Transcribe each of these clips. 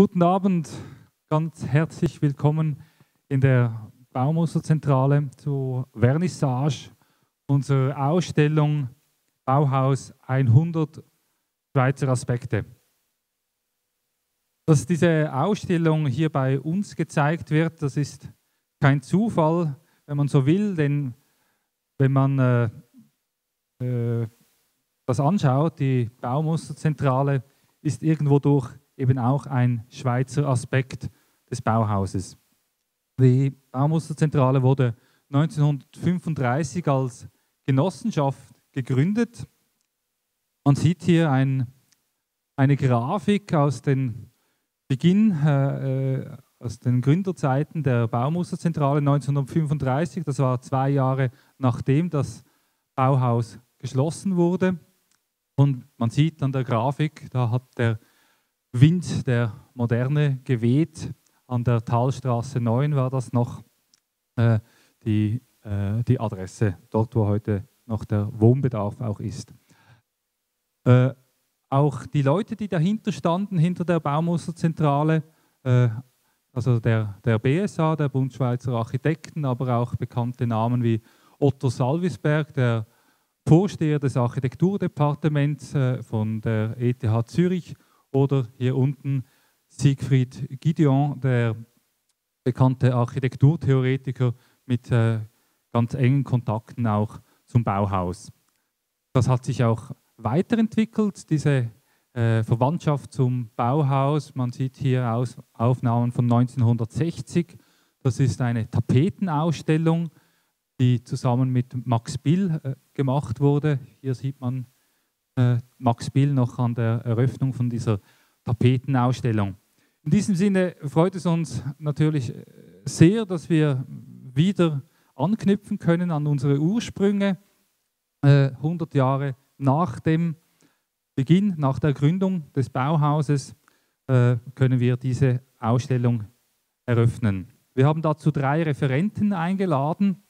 Guten Abend, ganz herzlich willkommen in der Baumusterzentrale zur Vernissage unserer Ausstellung Bauhaus 100 Schweizer Aspekte. Dass diese Ausstellung hier bei uns gezeigt wird, das ist kein Zufall, wenn man so will, denn wenn man äh, äh, das anschaut, die Baumusterzentrale ist irgendwo durch eben auch ein Schweizer Aspekt des Bauhauses. Die Baumusterzentrale wurde 1935 als Genossenschaft gegründet. Man sieht hier ein, eine Grafik aus den Beginn, äh, äh aus den Gründerzeiten der Baumusterzentrale 1935. Das war zwei Jahre nachdem das Bauhaus geschlossen wurde. Und man sieht an der Grafik, da hat der Wind der Moderne geweht. An der Talstraße 9 war das noch äh, die, äh, die Adresse, dort wo heute noch der Wohnbedarf auch ist. Äh, auch die Leute, die dahinter standen, hinter der Baumusterzentrale, äh, also der, der BSA, der Bund Schweizer Architekten, aber auch bekannte Namen wie Otto Salvisberg, der Vorsteher des Architekturdepartements äh, von der ETH Zürich oder hier unten Siegfried Gideon, der bekannte Architekturtheoretiker mit äh, ganz engen Kontakten auch zum Bauhaus. Das hat sich auch weiterentwickelt, diese äh, Verwandtschaft zum Bauhaus. Man sieht hier aus, Aufnahmen von 1960. Das ist eine Tapetenausstellung, die zusammen mit Max Bill äh, gemacht wurde. Hier sieht man äh, Max Bill noch an der Eröffnung von dieser Tapetenausstellung. In diesem Sinne freut es uns natürlich äh, sehr, dass wir wieder anknüpfen können an unsere Ursprünge, 100 äh, Jahre nach dem Beginn, nach der Gründung des Bauhauses, können wir diese Ausstellung eröffnen. Wir haben dazu drei Referenten eingeladen.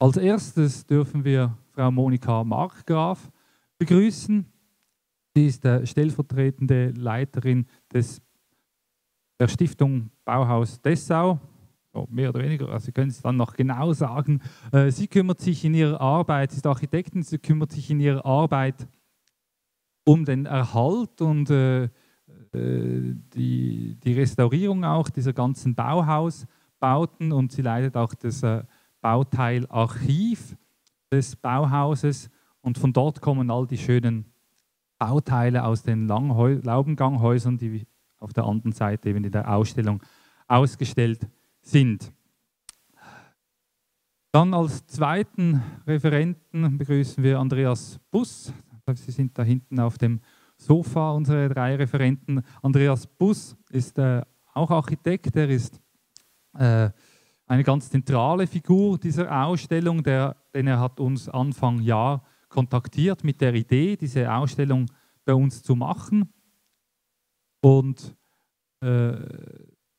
Als erstes dürfen wir Frau Monika Markgraf begrüßen. Sie ist der stellvertretende Leiterin des, der Stiftung Bauhaus Dessau. So, mehr oder weniger, also Sie können es dann noch genau sagen. Äh, sie kümmert sich in ihrer Arbeit, sie ist Architektin, sie kümmert sich in ihrer Arbeit um den Erhalt und äh, äh die, die Restaurierung auch dieser ganzen Bauhausbauten und sie leitet auch das äh, Bauteilarchiv des Bauhauses und von dort kommen all die schönen Bauteile aus den Langhäu Laubenganghäusern, die auf der anderen Seite eben in der Ausstellung ausgestellt sind. Dann als zweiten Referenten begrüßen wir Andreas Bus. Sie sind da hinten auf dem Sofa, unsere drei Referenten. Andreas Bus ist äh, auch Architekt, er ist äh, eine ganz zentrale Figur dieser Ausstellung, der, denn er hat uns Anfang Jahr kontaktiert mit der Idee, diese Ausstellung bei uns zu machen. Und äh,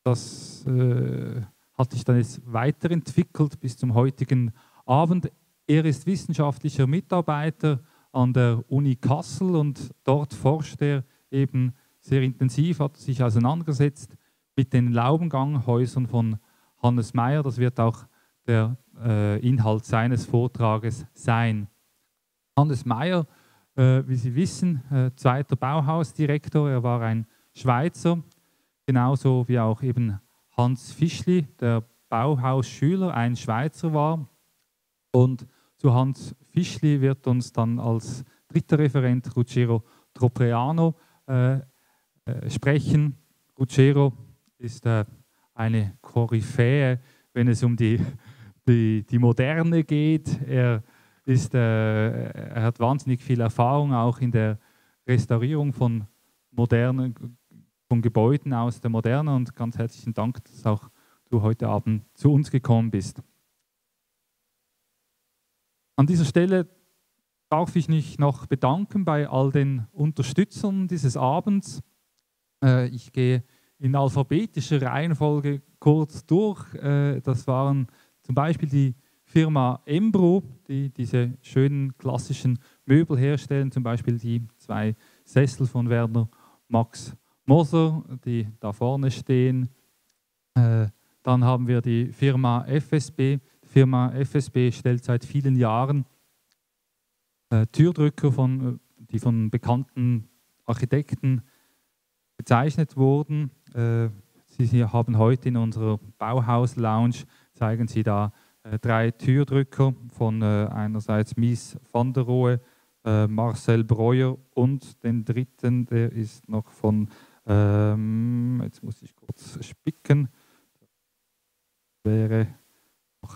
das äh, hat sich dann jetzt weiterentwickelt bis zum heutigen Abend. Er ist wissenschaftlicher Mitarbeiter an der Uni Kassel und dort forscht er eben sehr intensiv, hat sich auseinandergesetzt mit den Laubenganghäusern von Hannes Meyer. Das wird auch der äh, Inhalt seines Vortrages sein. Hannes Meyer, äh, wie Sie wissen, äh, zweiter Bauhausdirektor, er war ein Schweizer, genauso wie auch eben Hans Fischli, der Bauhausschüler, ein Schweizer war. Und zu Hans Fischli wird uns dann als dritter Referent Ruggero Tropreano äh, äh, sprechen. Ruggero ist äh, eine Koryphäe, wenn es um die, die, die Moderne geht. Er ist, äh, er hat wahnsinnig viel Erfahrung auch in der Restaurierung von modernen, von Gebäuden aus der Moderne und ganz herzlichen Dank, dass auch du heute Abend zu uns gekommen bist. An dieser Stelle darf ich mich noch bedanken bei all den Unterstützern dieses Abends. Äh, ich gehe in alphabetischer Reihenfolge kurz durch. Äh, das waren zum Beispiel die Firma Embro, die diese schönen klassischen Möbel herstellen, zum Beispiel die zwei Sessel von Werner Max Moser, die da vorne stehen. Äh, dann haben wir die Firma FSB. Die Firma FSB stellt seit vielen Jahren äh, Türdrücker, von, die von bekannten Architekten gezeichnet wurden. Äh, Sie haben heute in unserer Bauhaus-Lounge, zeigen Sie da äh, drei Türdrücker von äh, einerseits Mies van der Rohe, äh, Marcel Breuer und den dritten, der ist noch von, ähm, jetzt muss ich kurz spicken, wäre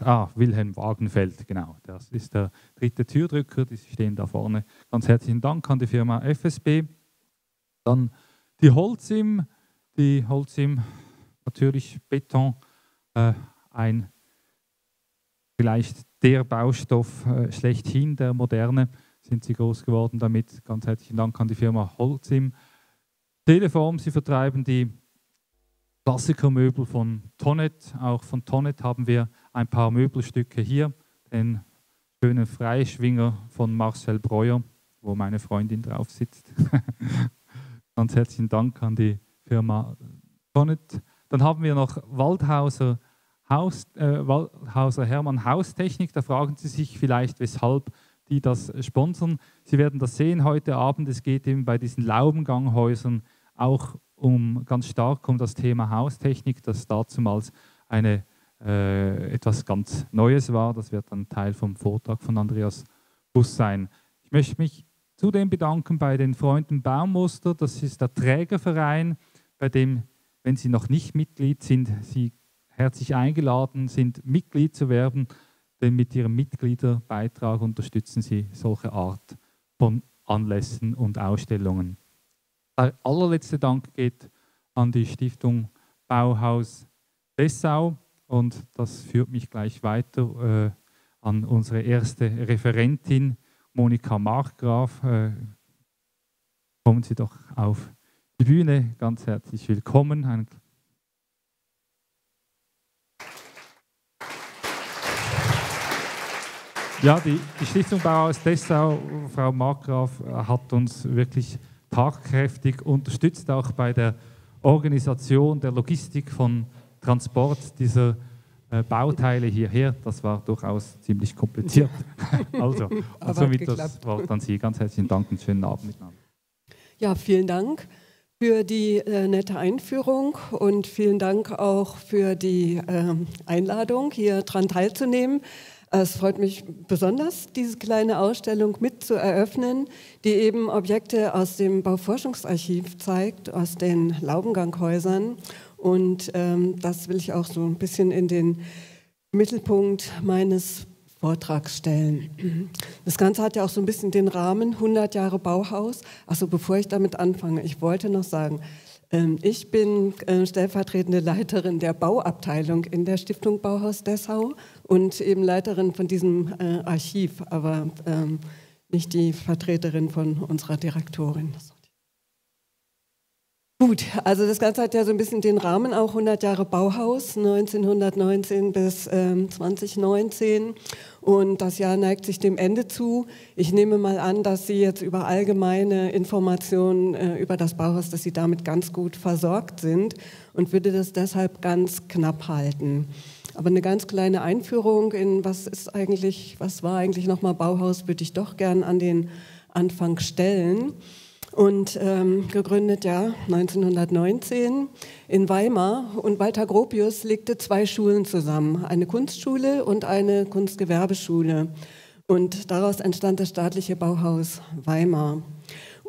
ah, Wilhelm Wagenfeld, genau. Das ist der dritte Türdrücker, die stehen da vorne. Ganz herzlichen Dank an die Firma FSB. Dann die Holzim, die Holzim, natürlich Beton, äh, ein vielleicht der Baustoff äh, schlechthin der Moderne, sind sie groß geworden damit. Ganz herzlichen Dank an die Firma Holzim. Teleform, sie vertreiben die Klassikermöbel von Tonnet. Auch von Tonnet haben wir ein paar Möbelstücke hier. Den schönen Freischwinger von Marcel Breuer, wo meine Freundin drauf sitzt. Ganz herzlichen Dank an die Firma Tonnet. Dann haben wir noch Waldhauser, Haus, äh, Waldhauser Hermann Haustechnik. Da fragen Sie sich vielleicht, weshalb die das sponsern. Sie werden das sehen heute Abend. Es geht eben bei diesen Laubenganghäusern auch um ganz stark um das Thema Haustechnik, das dazumals eine, äh, etwas ganz Neues war. Das wird dann Teil vom Vortrag von Andreas Bus sein. Ich möchte mich zudem bedanken bei den Freunden Baumuster. Das ist der Trägerverein, bei dem, wenn Sie noch nicht Mitglied sind, Sie herzlich eingeladen sind, Mitglied zu werden, denn mit Ihrem Mitgliederbeitrag unterstützen Sie solche Art von Anlässen und Ausstellungen. Der allerletzte Dank geht an die Stiftung Bauhaus Dessau und das führt mich gleich weiter äh, an unsere erste Referentin, Monika Markgraf. Äh, kommen Sie doch auf die Bühne. Ganz herzlich willkommen. Ein ja, die, die, Stiftung Bauhaus Dessau, Frau Markgraf, hat uns wirklich tatkräftig unterstützt, auch bei der Organisation der Logistik von Transport dieser äh, Bauteile hierher. Das war durchaus ziemlich kompliziert. also, und somit das Wort an Sie. Ganz herzlichen Dank und schönen Abend miteinander. Ja, vielen Dank für die äh, nette Einführung und vielen Dank auch für die äh, Einladung, hier dran teilzunehmen. Es freut mich besonders, diese kleine Ausstellung mit zu eröffnen, die eben Objekte aus dem Bauforschungsarchiv zeigt, aus den Laubenganghäusern. Und ähm, das will ich auch so ein bisschen in den Mittelpunkt meines Vortrags stellen. Das Ganze hat ja auch so ein bisschen den Rahmen 100 Jahre Bauhaus. Also bevor ich damit anfange, ich wollte noch sagen, ähm, ich bin äh, stellvertretende Leiterin der Bauabteilung in der Stiftung Bauhaus Dessau und eben Leiterin von diesem äh, Archiv, aber ähm, nicht die Vertreterin von unserer Direktorin. Gut, also das Ganze hat ja so ein bisschen den Rahmen auch 100 Jahre Bauhaus, 1919 bis ähm, 2019 und das Jahr neigt sich dem Ende zu. Ich nehme mal an, dass Sie jetzt über allgemeine Informationen äh, über das Bauhaus, dass Sie damit ganz gut versorgt sind und würde das deshalb ganz knapp halten. Aber eine ganz kleine Einführung in was ist eigentlich, was war eigentlich nochmal Bauhaus, würde ich doch gern an den Anfang stellen und ähm, gegründet ja 1919 in Weimar. Und Walter Gropius legte zwei Schulen zusammen, eine Kunstschule und eine Kunstgewerbeschule. Und daraus entstand das staatliche Bauhaus Weimar.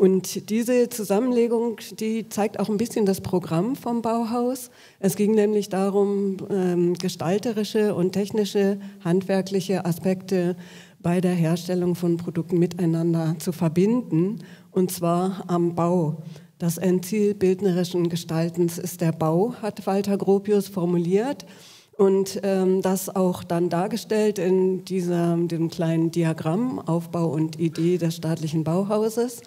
Und diese Zusammenlegung, die zeigt auch ein bisschen das Programm vom Bauhaus. Es ging nämlich darum, ähm, gestalterische und technische, handwerkliche Aspekte bei der Herstellung von Produkten miteinander zu verbinden und zwar am Bau. Das Endziel bildnerischen Gestaltens ist der Bau, hat Walter Gropius formuliert und ähm, das auch dann dargestellt in dieser, diesem kleinen Diagramm Aufbau und Idee des staatlichen Bauhauses.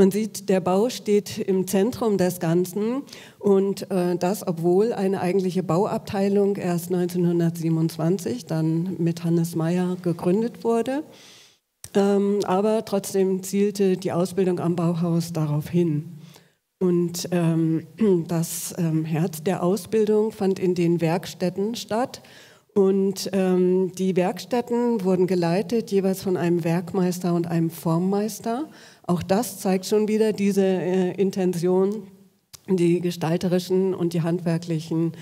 Man sieht, der Bau steht im Zentrum des Ganzen und äh, das, obwohl eine eigentliche Bauabteilung erst 1927 dann mit Hannes Meyer gegründet wurde. Ähm, aber trotzdem zielte die Ausbildung am Bauhaus darauf hin. Und ähm, das ähm, Herz der Ausbildung fand in den Werkstätten statt. Und ähm, die Werkstätten wurden geleitet jeweils von einem Werkmeister und einem Formmeister. Auch das zeigt schon wieder diese äh, Intention, die gestalterischen und die handwerklichen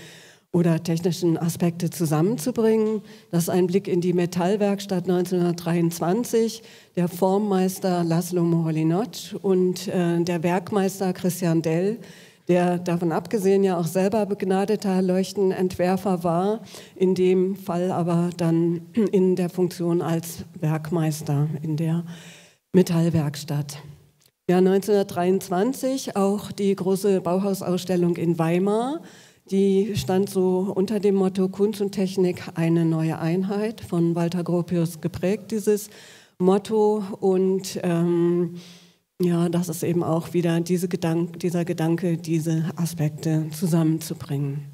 oder technischen Aspekte zusammenzubringen. Das ist ein Blick in die Metallwerkstatt 1923, der Formmeister Laszlo Moholy-Nagy und äh, der Werkmeister Christian Dell, der davon abgesehen ja auch selber begnadeter Leuchtenentwerfer war, in dem Fall aber dann in der Funktion als Werkmeister in der Metallwerkstatt. Ja, 1923 auch die große Bauhausausstellung in Weimar die stand so unter dem Motto Kunst und Technik eine neue Einheit von Walter Gropius geprägt, dieses Motto. Und ähm, ja, das ist eben auch wieder diese Gedank dieser Gedanke, diese Aspekte zusammenzubringen.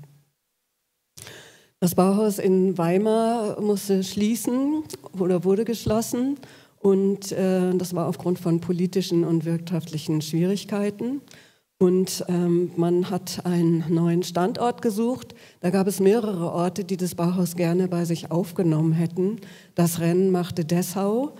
Das Bauhaus in Weimar musste schließen oder wurde geschlossen und äh, das war aufgrund von politischen und wirtschaftlichen Schwierigkeiten. Und ähm, man hat einen neuen Standort gesucht. Da gab es mehrere Orte, die das Bauhaus gerne bei sich aufgenommen hätten. Das Rennen machte Dessau.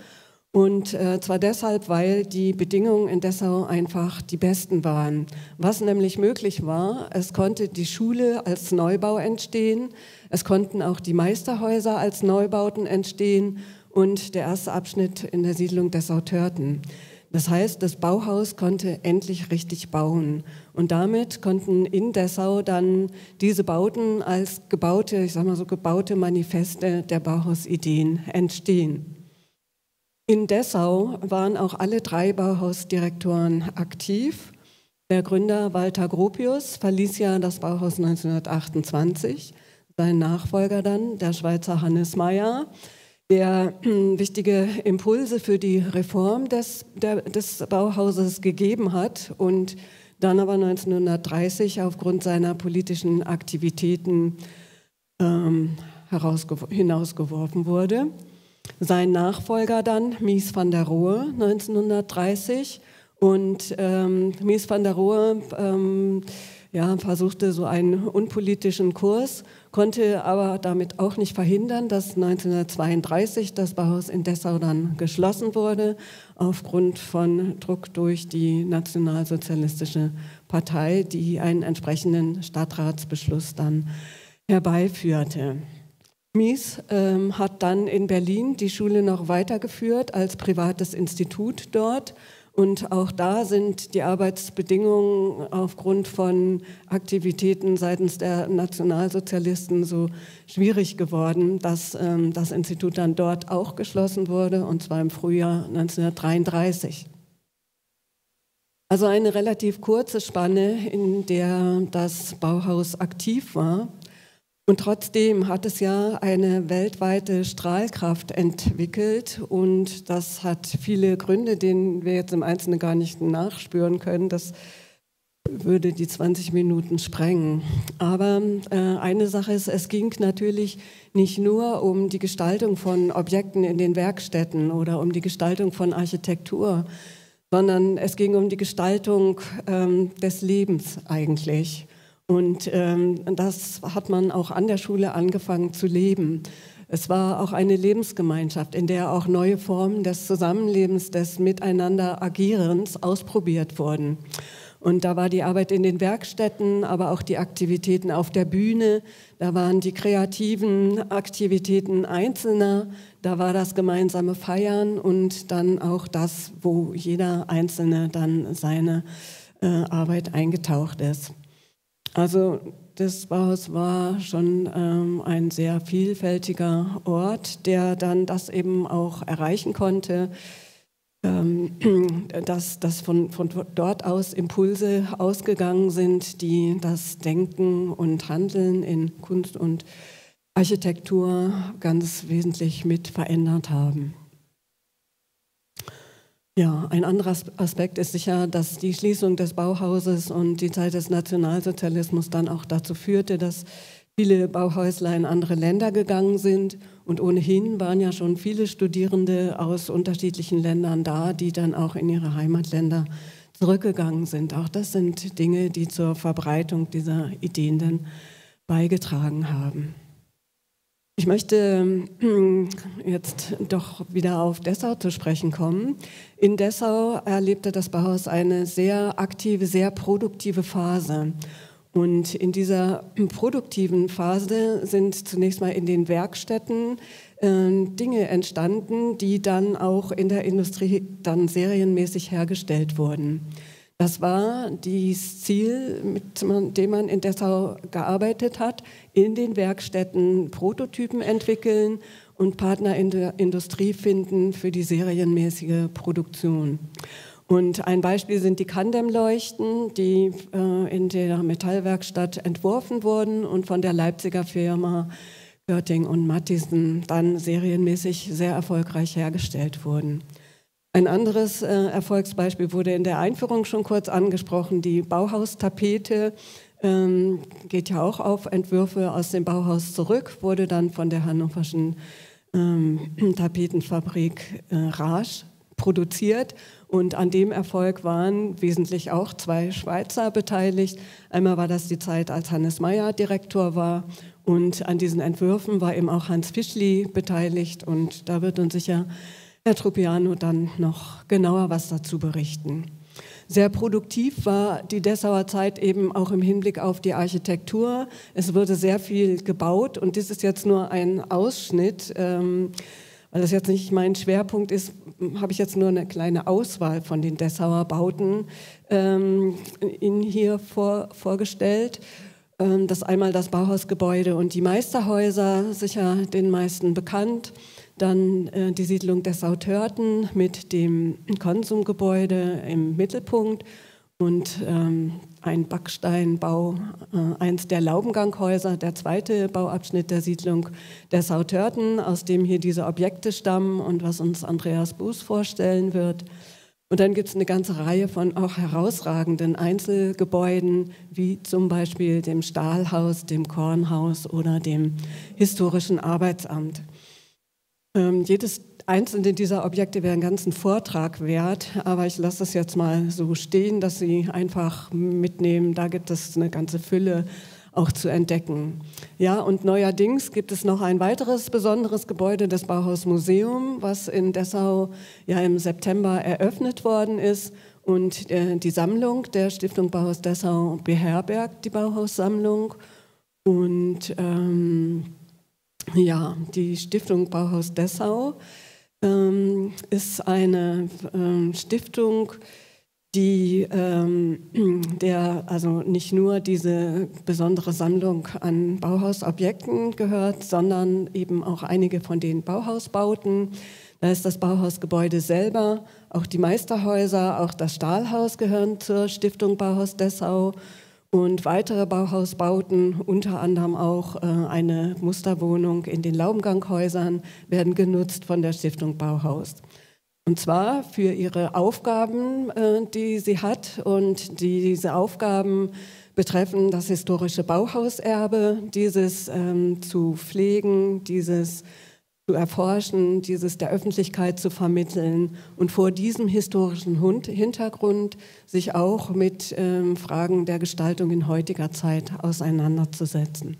Und äh, zwar deshalb, weil die Bedingungen in Dessau einfach die besten waren. Was nämlich möglich war, es konnte die Schule als Neubau entstehen, es konnten auch die Meisterhäuser als Neubauten entstehen und der erste Abschnitt in der Siedlung Dessau-Törten. Das heißt, das Bauhaus konnte endlich richtig bauen. Und damit konnten in Dessau dann diese Bauten als gebaute, ich sag mal so gebaute Manifeste der Bauhausideen entstehen. In Dessau waren auch alle drei Bauhausdirektoren aktiv. Der Gründer Walter Gropius verließ ja das Bauhaus 1928. Sein Nachfolger dann, der Schweizer Hannes Meyer, der äh, wichtige Impulse für die Reform des, der, des Bauhauses gegeben hat und dann aber 1930 aufgrund seiner politischen Aktivitäten ähm, hinausgeworfen wurde. Sein Nachfolger dann, Mies van der Rohe, 1930. Und ähm, Mies van der Rohe ähm, ja, versuchte so einen unpolitischen Kurs konnte aber damit auch nicht verhindern, dass 1932 das Bauhaus in Dessau dann geschlossen wurde, aufgrund von Druck durch die Nationalsozialistische Partei, die einen entsprechenden Stadtratsbeschluss dann herbeiführte. Mies ähm, hat dann in Berlin die Schule noch weitergeführt als privates Institut dort und auch da sind die Arbeitsbedingungen aufgrund von Aktivitäten seitens der Nationalsozialisten so schwierig geworden, dass ähm, das Institut dann dort auch geschlossen wurde, und zwar im Frühjahr 1933. Also eine relativ kurze Spanne, in der das Bauhaus aktiv war. Und trotzdem hat es ja eine weltweite Strahlkraft entwickelt und das hat viele Gründe, denen wir jetzt im Einzelnen gar nicht nachspüren können. Das würde die 20 Minuten sprengen. Aber äh, eine Sache ist, es ging natürlich nicht nur um die Gestaltung von Objekten in den Werkstätten oder um die Gestaltung von Architektur, sondern es ging um die Gestaltung ähm, des Lebens eigentlich. Und ähm, das hat man auch an der Schule angefangen zu leben. Es war auch eine Lebensgemeinschaft, in der auch neue Formen des Zusammenlebens, des Miteinander-Agierens ausprobiert wurden. Und da war die Arbeit in den Werkstätten, aber auch die Aktivitäten auf der Bühne, da waren die kreativen Aktivitäten Einzelner, da war das gemeinsame Feiern und dann auch das, wo jeder Einzelne dann seine äh, Arbeit eingetaucht ist. Also das Bauhaus war schon ähm, ein sehr vielfältiger Ort, der dann das eben auch erreichen konnte, ähm, dass, dass von, von dort aus Impulse ausgegangen sind, die das Denken und Handeln in Kunst und Architektur ganz wesentlich mit verändert haben. Ja, ein anderer Aspekt ist sicher, dass die Schließung des Bauhauses und die Zeit des Nationalsozialismus dann auch dazu führte, dass viele Bauhäusler in andere Länder gegangen sind. Und ohnehin waren ja schon viele Studierende aus unterschiedlichen Ländern da, die dann auch in ihre Heimatländer zurückgegangen sind. Auch das sind Dinge, die zur Verbreitung dieser Ideen dann beigetragen haben. Ich möchte ähm, jetzt doch wieder auf Dessau zu sprechen kommen. In Dessau erlebte das Bauhaus eine sehr aktive, sehr produktive Phase. Und in dieser produktiven Phase sind zunächst mal in den Werkstätten äh, Dinge entstanden, die dann auch in der Industrie dann serienmäßig hergestellt wurden. Das war das Ziel, mit dem man in Dessau gearbeitet hat, in den Werkstätten Prototypen entwickeln und Partner in der Industrie finden für die serienmäßige Produktion. Und ein Beispiel sind die Kandem-Leuchten, die äh, in der Metallwerkstatt entworfen wurden und von der Leipziger Firma Görting und Mattisen dann serienmäßig sehr erfolgreich hergestellt wurden. Ein anderes äh, Erfolgsbeispiel wurde in der Einführung schon kurz angesprochen. Die Bauhaustapete ähm, geht ja auch auf Entwürfe aus dem Bauhaus zurück, wurde dann von der hannoverschen ähm, Tapetenfabrik äh, Rasch produziert. Und an dem Erfolg waren wesentlich auch zwei Schweizer beteiligt. Einmal war das die Zeit, als Hannes Meyer Direktor war. Und an diesen Entwürfen war eben auch Hans Fischli beteiligt. Und da wird uns sicher Herr Tropiano dann noch genauer was dazu berichten. Sehr produktiv war die Dessauer Zeit eben auch im Hinblick auf die Architektur. Es wurde sehr viel gebaut und das ist jetzt nur ein Ausschnitt. Ähm, weil das jetzt nicht mein Schwerpunkt ist, habe ich jetzt nur eine kleine Auswahl von den Dessauer Bauten ähm, Ihnen hier vor, vorgestellt. Ähm, das einmal das Bauhausgebäude und die Meisterhäuser, sicher den meisten bekannt. Dann äh, die Siedlung des Sautörten mit dem Konsumgebäude im Mittelpunkt und ähm, ein Backsteinbau, äh, eins der Laubenganghäuser, der zweite Bauabschnitt der Siedlung der Sautörten, aus dem hier diese Objekte stammen und was uns Andreas Buß vorstellen wird. Und dann gibt es eine ganze Reihe von auch herausragenden Einzelgebäuden, wie zum Beispiel dem Stahlhaus, dem Kornhaus oder dem historischen Arbeitsamt. Ähm, jedes einzelne dieser Objekte wäre einen ganzen Vortrag wert, aber ich lasse das jetzt mal so stehen, dass Sie einfach mitnehmen. Da gibt es eine ganze Fülle auch zu entdecken. Ja, und neuerdings gibt es noch ein weiteres besonderes Gebäude, das Bauhaus Museum, was in Dessau ja im September eröffnet worden ist. Und äh, die Sammlung der Stiftung Bauhaus Dessau beherbergt die Bauhaussammlung. Und ähm, ja, die Stiftung Bauhaus Dessau ähm, ist eine ähm, Stiftung, die ähm, der also nicht nur diese besondere Sammlung an Bauhausobjekten gehört, sondern eben auch einige von den Bauhausbauten. Da ist das Bauhausgebäude selber, auch die Meisterhäuser, auch das Stahlhaus gehören zur Stiftung Bauhaus Dessau und weitere Bauhausbauten, unter anderem auch äh, eine Musterwohnung in den Laubenganghäusern, werden genutzt von der Stiftung Bauhaus. Und zwar für ihre Aufgaben, äh, die sie hat. Und diese Aufgaben betreffen das historische Bauhauserbe, dieses ähm, zu pflegen, dieses zu erforschen, dieses der Öffentlichkeit zu vermitteln und vor diesem historischen Hintergrund sich auch mit ähm, Fragen der Gestaltung in heutiger Zeit auseinanderzusetzen.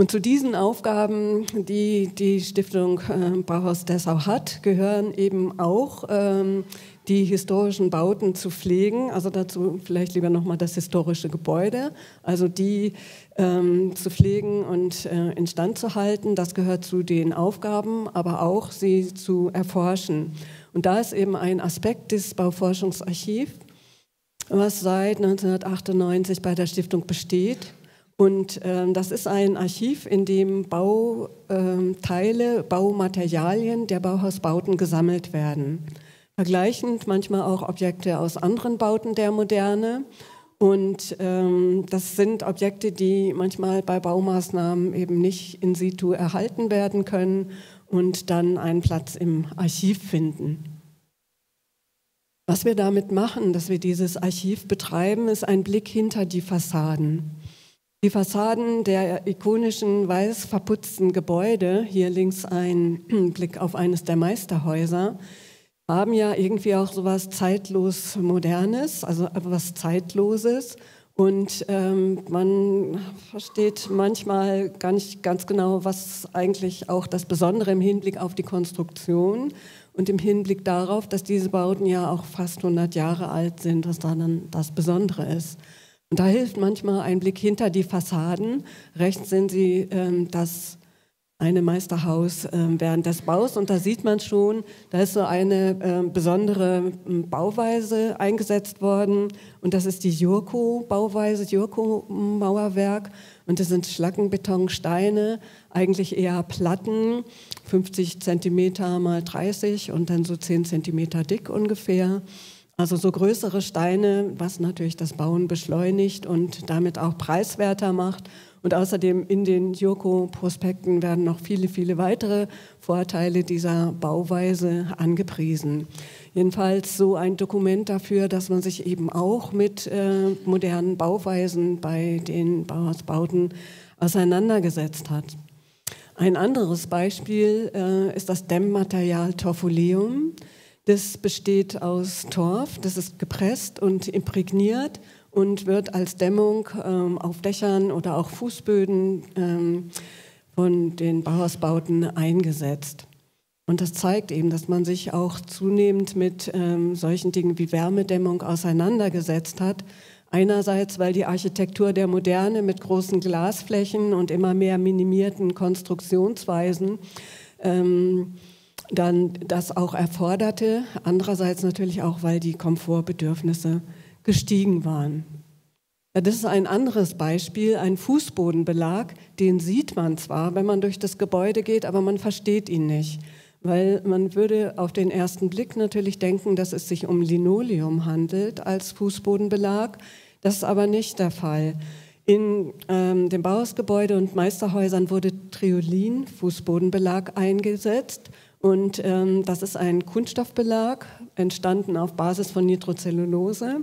Und zu diesen Aufgaben, die die Stiftung äh, Bauhaus Dessau hat, gehören eben auch ähm, die historischen Bauten zu pflegen. Also dazu vielleicht lieber nochmal das historische Gebäude. Also die ähm, zu pflegen und äh, instand zu halten, das gehört zu den Aufgaben, aber auch sie zu erforschen. Und da ist eben ein Aspekt des Bauforschungsarchivs, was seit 1998 bei der Stiftung besteht und ähm, das ist ein Archiv, in dem Bauteile, ähm, Baumaterialien der Bauhausbauten gesammelt werden. Vergleichend manchmal auch Objekte aus anderen Bauten der Moderne. Und ähm, das sind Objekte, die manchmal bei Baumaßnahmen eben nicht in situ erhalten werden können und dann einen Platz im Archiv finden. Was wir damit machen, dass wir dieses Archiv betreiben, ist ein Blick hinter die Fassaden. Die Fassaden der ikonischen weiß verputzten Gebäude, hier links ein Blick auf eines der Meisterhäuser, haben ja irgendwie auch so was zeitlos Modernes, also was Zeitloses. Und ähm, man versteht manchmal gar nicht ganz genau, was eigentlich auch das Besondere im Hinblick auf die Konstruktion und im Hinblick darauf, dass diese Bauten ja auch fast 100 Jahre alt sind, was dann das Besondere ist. Und da hilft manchmal ein Blick hinter die Fassaden. Rechts sehen Sie ähm, das eine Meisterhaus äh, während des Baus und da sieht man schon, da ist so eine äh, besondere ähm, Bauweise eingesetzt worden und das ist die Jurko-Bauweise, Jurko-Mauerwerk und das sind Schlackenbetonsteine, eigentlich eher Platten, 50 Zentimeter mal 30 und dann so 10 Zentimeter dick ungefähr. Also so größere Steine, was natürlich das Bauen beschleunigt und damit auch preiswerter macht. Und außerdem in den Joko-Prospekten werden noch viele, viele weitere Vorteile dieser Bauweise angepriesen. Jedenfalls so ein Dokument dafür, dass man sich eben auch mit äh, modernen Bauweisen bei den Bauhausbauten auseinandergesetzt hat. Ein anderes Beispiel äh, ist das Dämmmaterial Torfoleum. Das besteht aus Torf, das ist gepresst und imprägniert und wird als Dämmung ähm, auf Dächern oder auch Fußböden ähm, von den Bauhausbauten eingesetzt. Und das zeigt eben, dass man sich auch zunehmend mit ähm, solchen Dingen wie Wärmedämmung auseinandergesetzt hat. Einerseits, weil die Architektur der Moderne mit großen Glasflächen und immer mehr minimierten Konstruktionsweisen ähm, dann das auch erforderte. Andererseits natürlich auch, weil die Komfortbedürfnisse gestiegen waren. Das ist ein anderes Beispiel, ein Fußbodenbelag, den sieht man zwar, wenn man durch das Gebäude geht, aber man versteht ihn nicht, weil man würde auf den ersten Blick natürlich denken, dass es sich um Linoleum handelt als Fußbodenbelag. Das ist aber nicht der Fall. In ähm, dem Bauhausgebäude und Meisterhäusern wurde Triolin, Fußbodenbelag, eingesetzt und ähm, das ist ein Kunststoffbelag, entstanden auf Basis von Nitrocellulose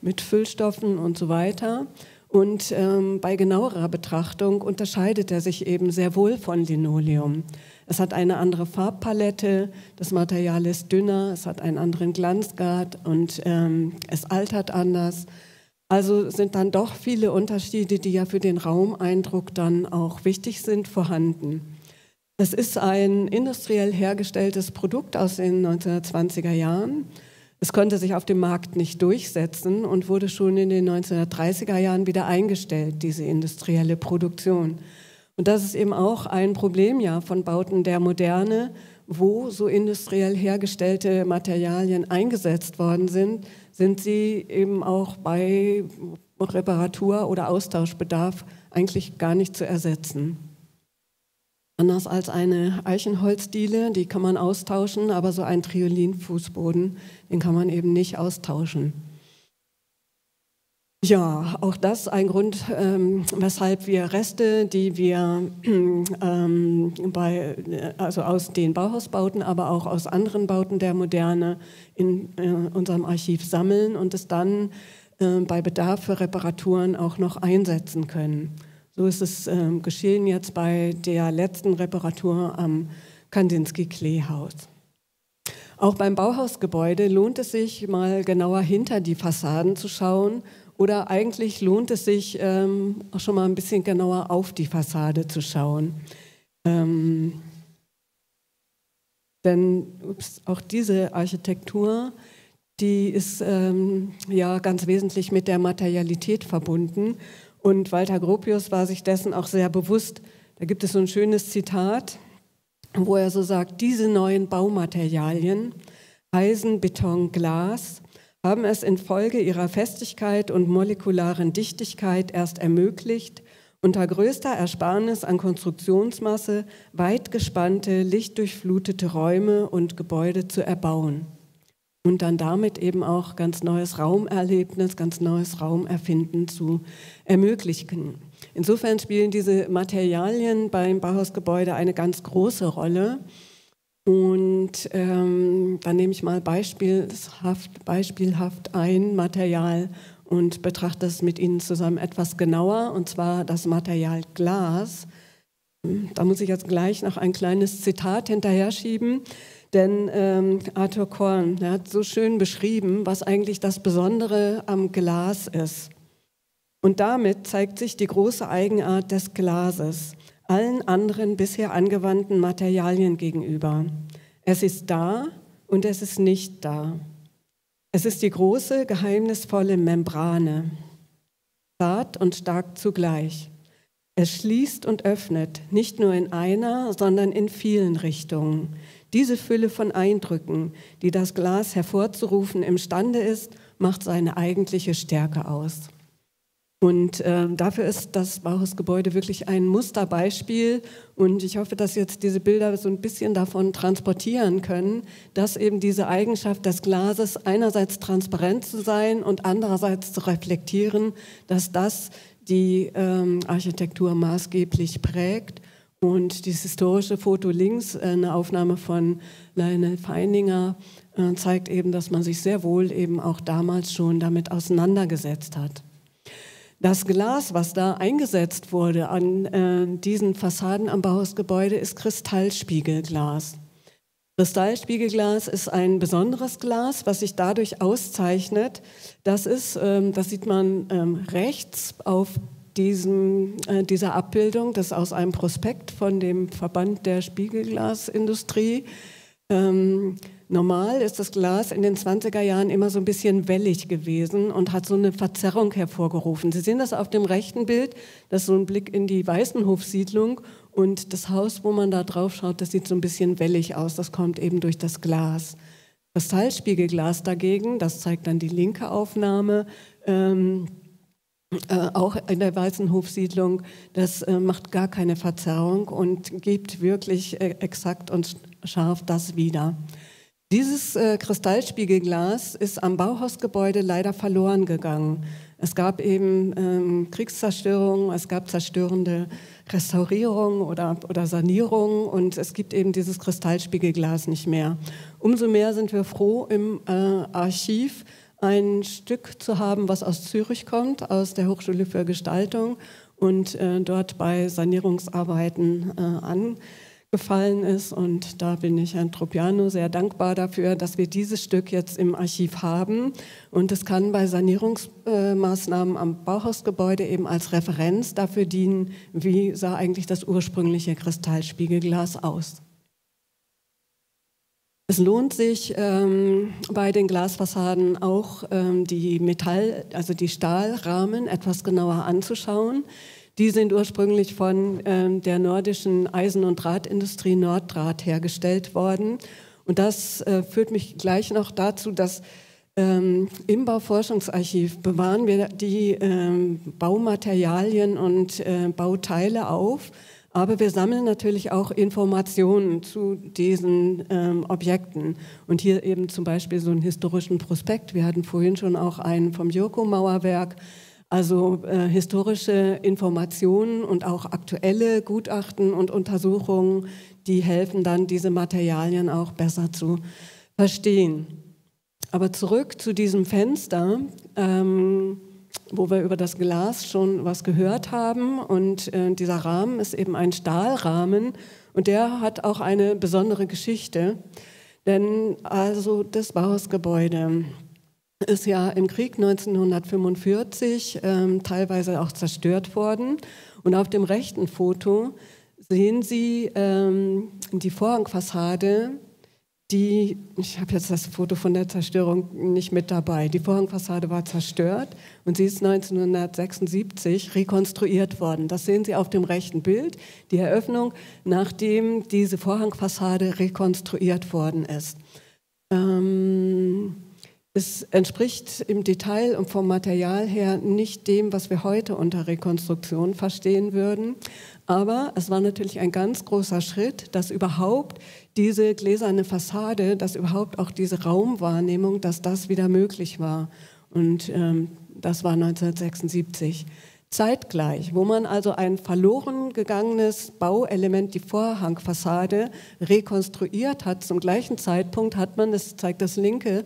mit Füllstoffen und so weiter. Und ähm, bei genauerer Betrachtung unterscheidet er sich eben sehr wohl von Linoleum. Es hat eine andere Farbpalette, das Material ist dünner, es hat einen anderen Glanzgrad und ähm, es altert anders. Also sind dann doch viele Unterschiede, die ja für den Raumeindruck dann auch wichtig sind, vorhanden. Es ist ein industriell hergestelltes Produkt aus den 1920er Jahren. Es konnte sich auf dem Markt nicht durchsetzen und wurde schon in den 1930er Jahren wieder eingestellt, diese industrielle Produktion. Und das ist eben auch ein Problem ja von Bauten der Moderne, wo so industriell hergestellte Materialien eingesetzt worden sind, sind sie eben auch bei Reparatur oder Austauschbedarf eigentlich gar nicht zu ersetzen. Anders als eine Eichenholzdiele, die kann man austauschen, aber so ein Triolinfußboden, den kann man eben nicht austauschen. Ja, auch das ein Grund, ähm, weshalb wir Reste, die wir ähm, bei, also aus den Bauhausbauten, aber auch aus anderen Bauten der Moderne in äh, unserem Archiv sammeln und es dann äh, bei Bedarf für Reparaturen auch noch einsetzen können. So ist es äh, geschehen jetzt bei der letzten Reparatur am Kandinsky-Kleehaus. Auch beim Bauhausgebäude lohnt es sich, mal genauer hinter die Fassaden zu schauen oder eigentlich lohnt es sich, ähm, auch schon mal ein bisschen genauer auf die Fassade zu schauen. Ähm, denn ups, auch diese Architektur, die ist ähm, ja ganz wesentlich mit der Materialität verbunden und Walter Gropius war sich dessen auch sehr bewusst. Da gibt es so ein schönes Zitat, wo er so sagt, diese neuen Baumaterialien, Eisen, Beton, Glas, haben es infolge ihrer Festigkeit und molekularen Dichtigkeit erst ermöglicht, unter größter Ersparnis an Konstruktionsmasse weit gespannte, lichtdurchflutete Räume und Gebäude zu erbauen und dann damit eben auch ganz neues Raumerlebnis, ganz neues Raumerfinden zu ermöglichen. Insofern spielen diese Materialien beim Bauhausgebäude eine ganz große Rolle. Und ähm, dann nehme ich mal beispielhaft, beispielhaft ein Material und betrachte es mit Ihnen zusammen etwas genauer, und zwar das Material Glas. Da muss ich jetzt gleich noch ein kleines Zitat hinterher schieben. Denn ähm, Arthur Korn hat so schön beschrieben, was eigentlich das Besondere am Glas ist. Und damit zeigt sich die große Eigenart des Glases allen anderen bisher angewandten Materialien gegenüber. Es ist da und es ist nicht da. Es ist die große, geheimnisvolle Membrane, zart und stark zugleich. Es schließt und öffnet, nicht nur in einer, sondern in vielen Richtungen. Diese Fülle von Eindrücken, die das Glas hervorzurufen imstande ist, macht seine eigentliche Stärke aus. Und äh, dafür ist das Bauhausgebäude wirklich ein Musterbeispiel. Und ich hoffe, dass jetzt diese Bilder so ein bisschen davon transportieren können, dass eben diese Eigenschaft des Glases einerseits transparent zu sein und andererseits zu reflektieren, dass das die ähm, Architektur maßgeblich prägt. Und dieses historische Foto links, äh, eine Aufnahme von Lionel Feininger, äh, zeigt eben, dass man sich sehr wohl eben auch damals schon damit auseinandergesetzt hat. Das Glas, was da eingesetzt wurde an äh, diesen Fassaden am Bauhausgebäude, ist Kristallspiegelglas. Kristallspiegelglas ist ein besonderes Glas, was sich dadurch auszeichnet. Das ist, ähm, das sieht man ähm, rechts auf diesem, äh, dieser Abbildung, das ist aus einem Prospekt von dem Verband der Spiegelglasindustrie. Ähm, Normal ist das Glas in den 20er Jahren immer so ein bisschen wellig gewesen und hat so eine Verzerrung hervorgerufen. Sie sehen das auf dem rechten Bild, das ist so ein Blick in die Weißenhofsiedlung und das Haus, wo man da drauf schaut, das sieht so ein bisschen wellig aus. Das kommt eben durch das Glas. Kristallspiegelglas dagegen, das zeigt dann die linke Aufnahme, ähm, äh, auch in der Weißenhofsiedlung, das äh, macht gar keine Verzerrung und gibt wirklich äh, exakt und scharf das wieder. Dieses äh, Kristallspiegelglas ist am Bauhausgebäude leider verloren gegangen. Es gab eben ähm, Kriegszerstörungen, es gab zerstörende Restaurierungen oder, oder Sanierungen und es gibt eben dieses Kristallspiegelglas nicht mehr. Umso mehr sind wir froh, im äh, Archiv ein Stück zu haben, was aus Zürich kommt, aus der Hochschule für Gestaltung und äh, dort bei Sanierungsarbeiten äh, an gefallen ist. Und da bin ich Herrn Tropiano sehr dankbar dafür, dass wir dieses Stück jetzt im Archiv haben. Und es kann bei Sanierungsmaßnahmen am Bauhausgebäude eben als Referenz dafür dienen, wie sah eigentlich das ursprüngliche Kristallspiegelglas aus. Es lohnt sich ähm, bei den Glasfassaden auch ähm, die Metall, also die Stahlrahmen etwas genauer anzuschauen. Die sind ursprünglich von ähm, der nordischen Eisen- und Drahtindustrie Norddraht hergestellt worden. Und das äh, führt mich gleich noch dazu, dass ähm, im Bauforschungsarchiv bewahren wir die ähm, Baumaterialien und äh, Bauteile auf. Aber wir sammeln natürlich auch Informationen zu diesen ähm, Objekten. Und hier eben zum Beispiel so einen historischen Prospekt. Wir hatten vorhin schon auch einen vom Joko-Mauerwerk. Also äh, historische Informationen und auch aktuelle Gutachten und Untersuchungen, die helfen dann, diese Materialien auch besser zu verstehen. Aber zurück zu diesem Fenster, ähm, wo wir über das Glas schon was gehört haben. Und äh, dieser Rahmen ist eben ein Stahlrahmen und der hat auch eine besondere Geschichte. Denn also das Bauhausgebäude ist ja im Krieg 1945 ähm, teilweise auch zerstört worden. Und auf dem rechten Foto sehen Sie ähm, die Vorhangfassade, die, ich habe jetzt das Foto von der Zerstörung nicht mit dabei, die Vorhangfassade war zerstört und sie ist 1976 rekonstruiert worden. Das sehen Sie auf dem rechten Bild, die Eröffnung, nachdem diese Vorhangfassade rekonstruiert worden ist. Ähm, es entspricht im Detail und vom Material her nicht dem, was wir heute unter Rekonstruktion verstehen würden. Aber es war natürlich ein ganz großer Schritt, dass überhaupt diese gläserne Fassade, dass überhaupt auch diese Raumwahrnehmung, dass das wieder möglich war. Und ähm, das war 1976. Zeitgleich, wo man also ein verloren gegangenes Bauelement, die Vorhangfassade, rekonstruiert hat, zum gleichen Zeitpunkt hat man, das zeigt das linke,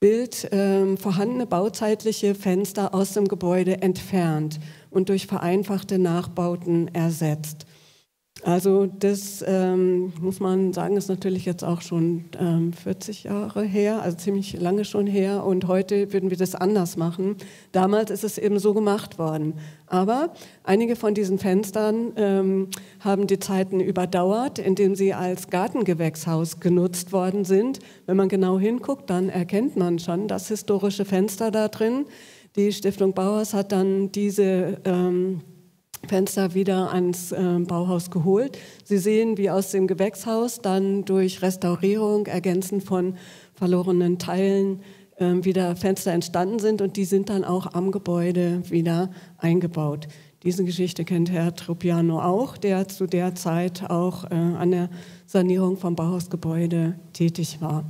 Bild ähm, vorhandene bauzeitliche Fenster aus dem Gebäude entfernt und durch vereinfachte Nachbauten ersetzt. Also das ähm, muss man sagen, ist natürlich jetzt auch schon ähm, 40 Jahre her, also ziemlich lange schon her. Und heute würden wir das anders machen. Damals ist es eben so gemacht worden. Aber einige von diesen Fenstern ähm, haben die Zeiten überdauert, indem sie als Gartengewächshaus genutzt worden sind. Wenn man genau hinguckt, dann erkennt man schon das historische Fenster da drin. Die Stiftung Bauhaus hat dann diese ähm, Fenster wieder ans äh, Bauhaus geholt. Sie sehen, wie aus dem Gewächshaus dann durch Restaurierung, Ergänzen von verlorenen Teilen äh, wieder Fenster entstanden sind und die sind dann auch am Gebäude wieder eingebaut. Diese Geschichte kennt Herr Tropiano auch, der zu der Zeit auch äh, an der Sanierung vom Bauhausgebäude tätig war.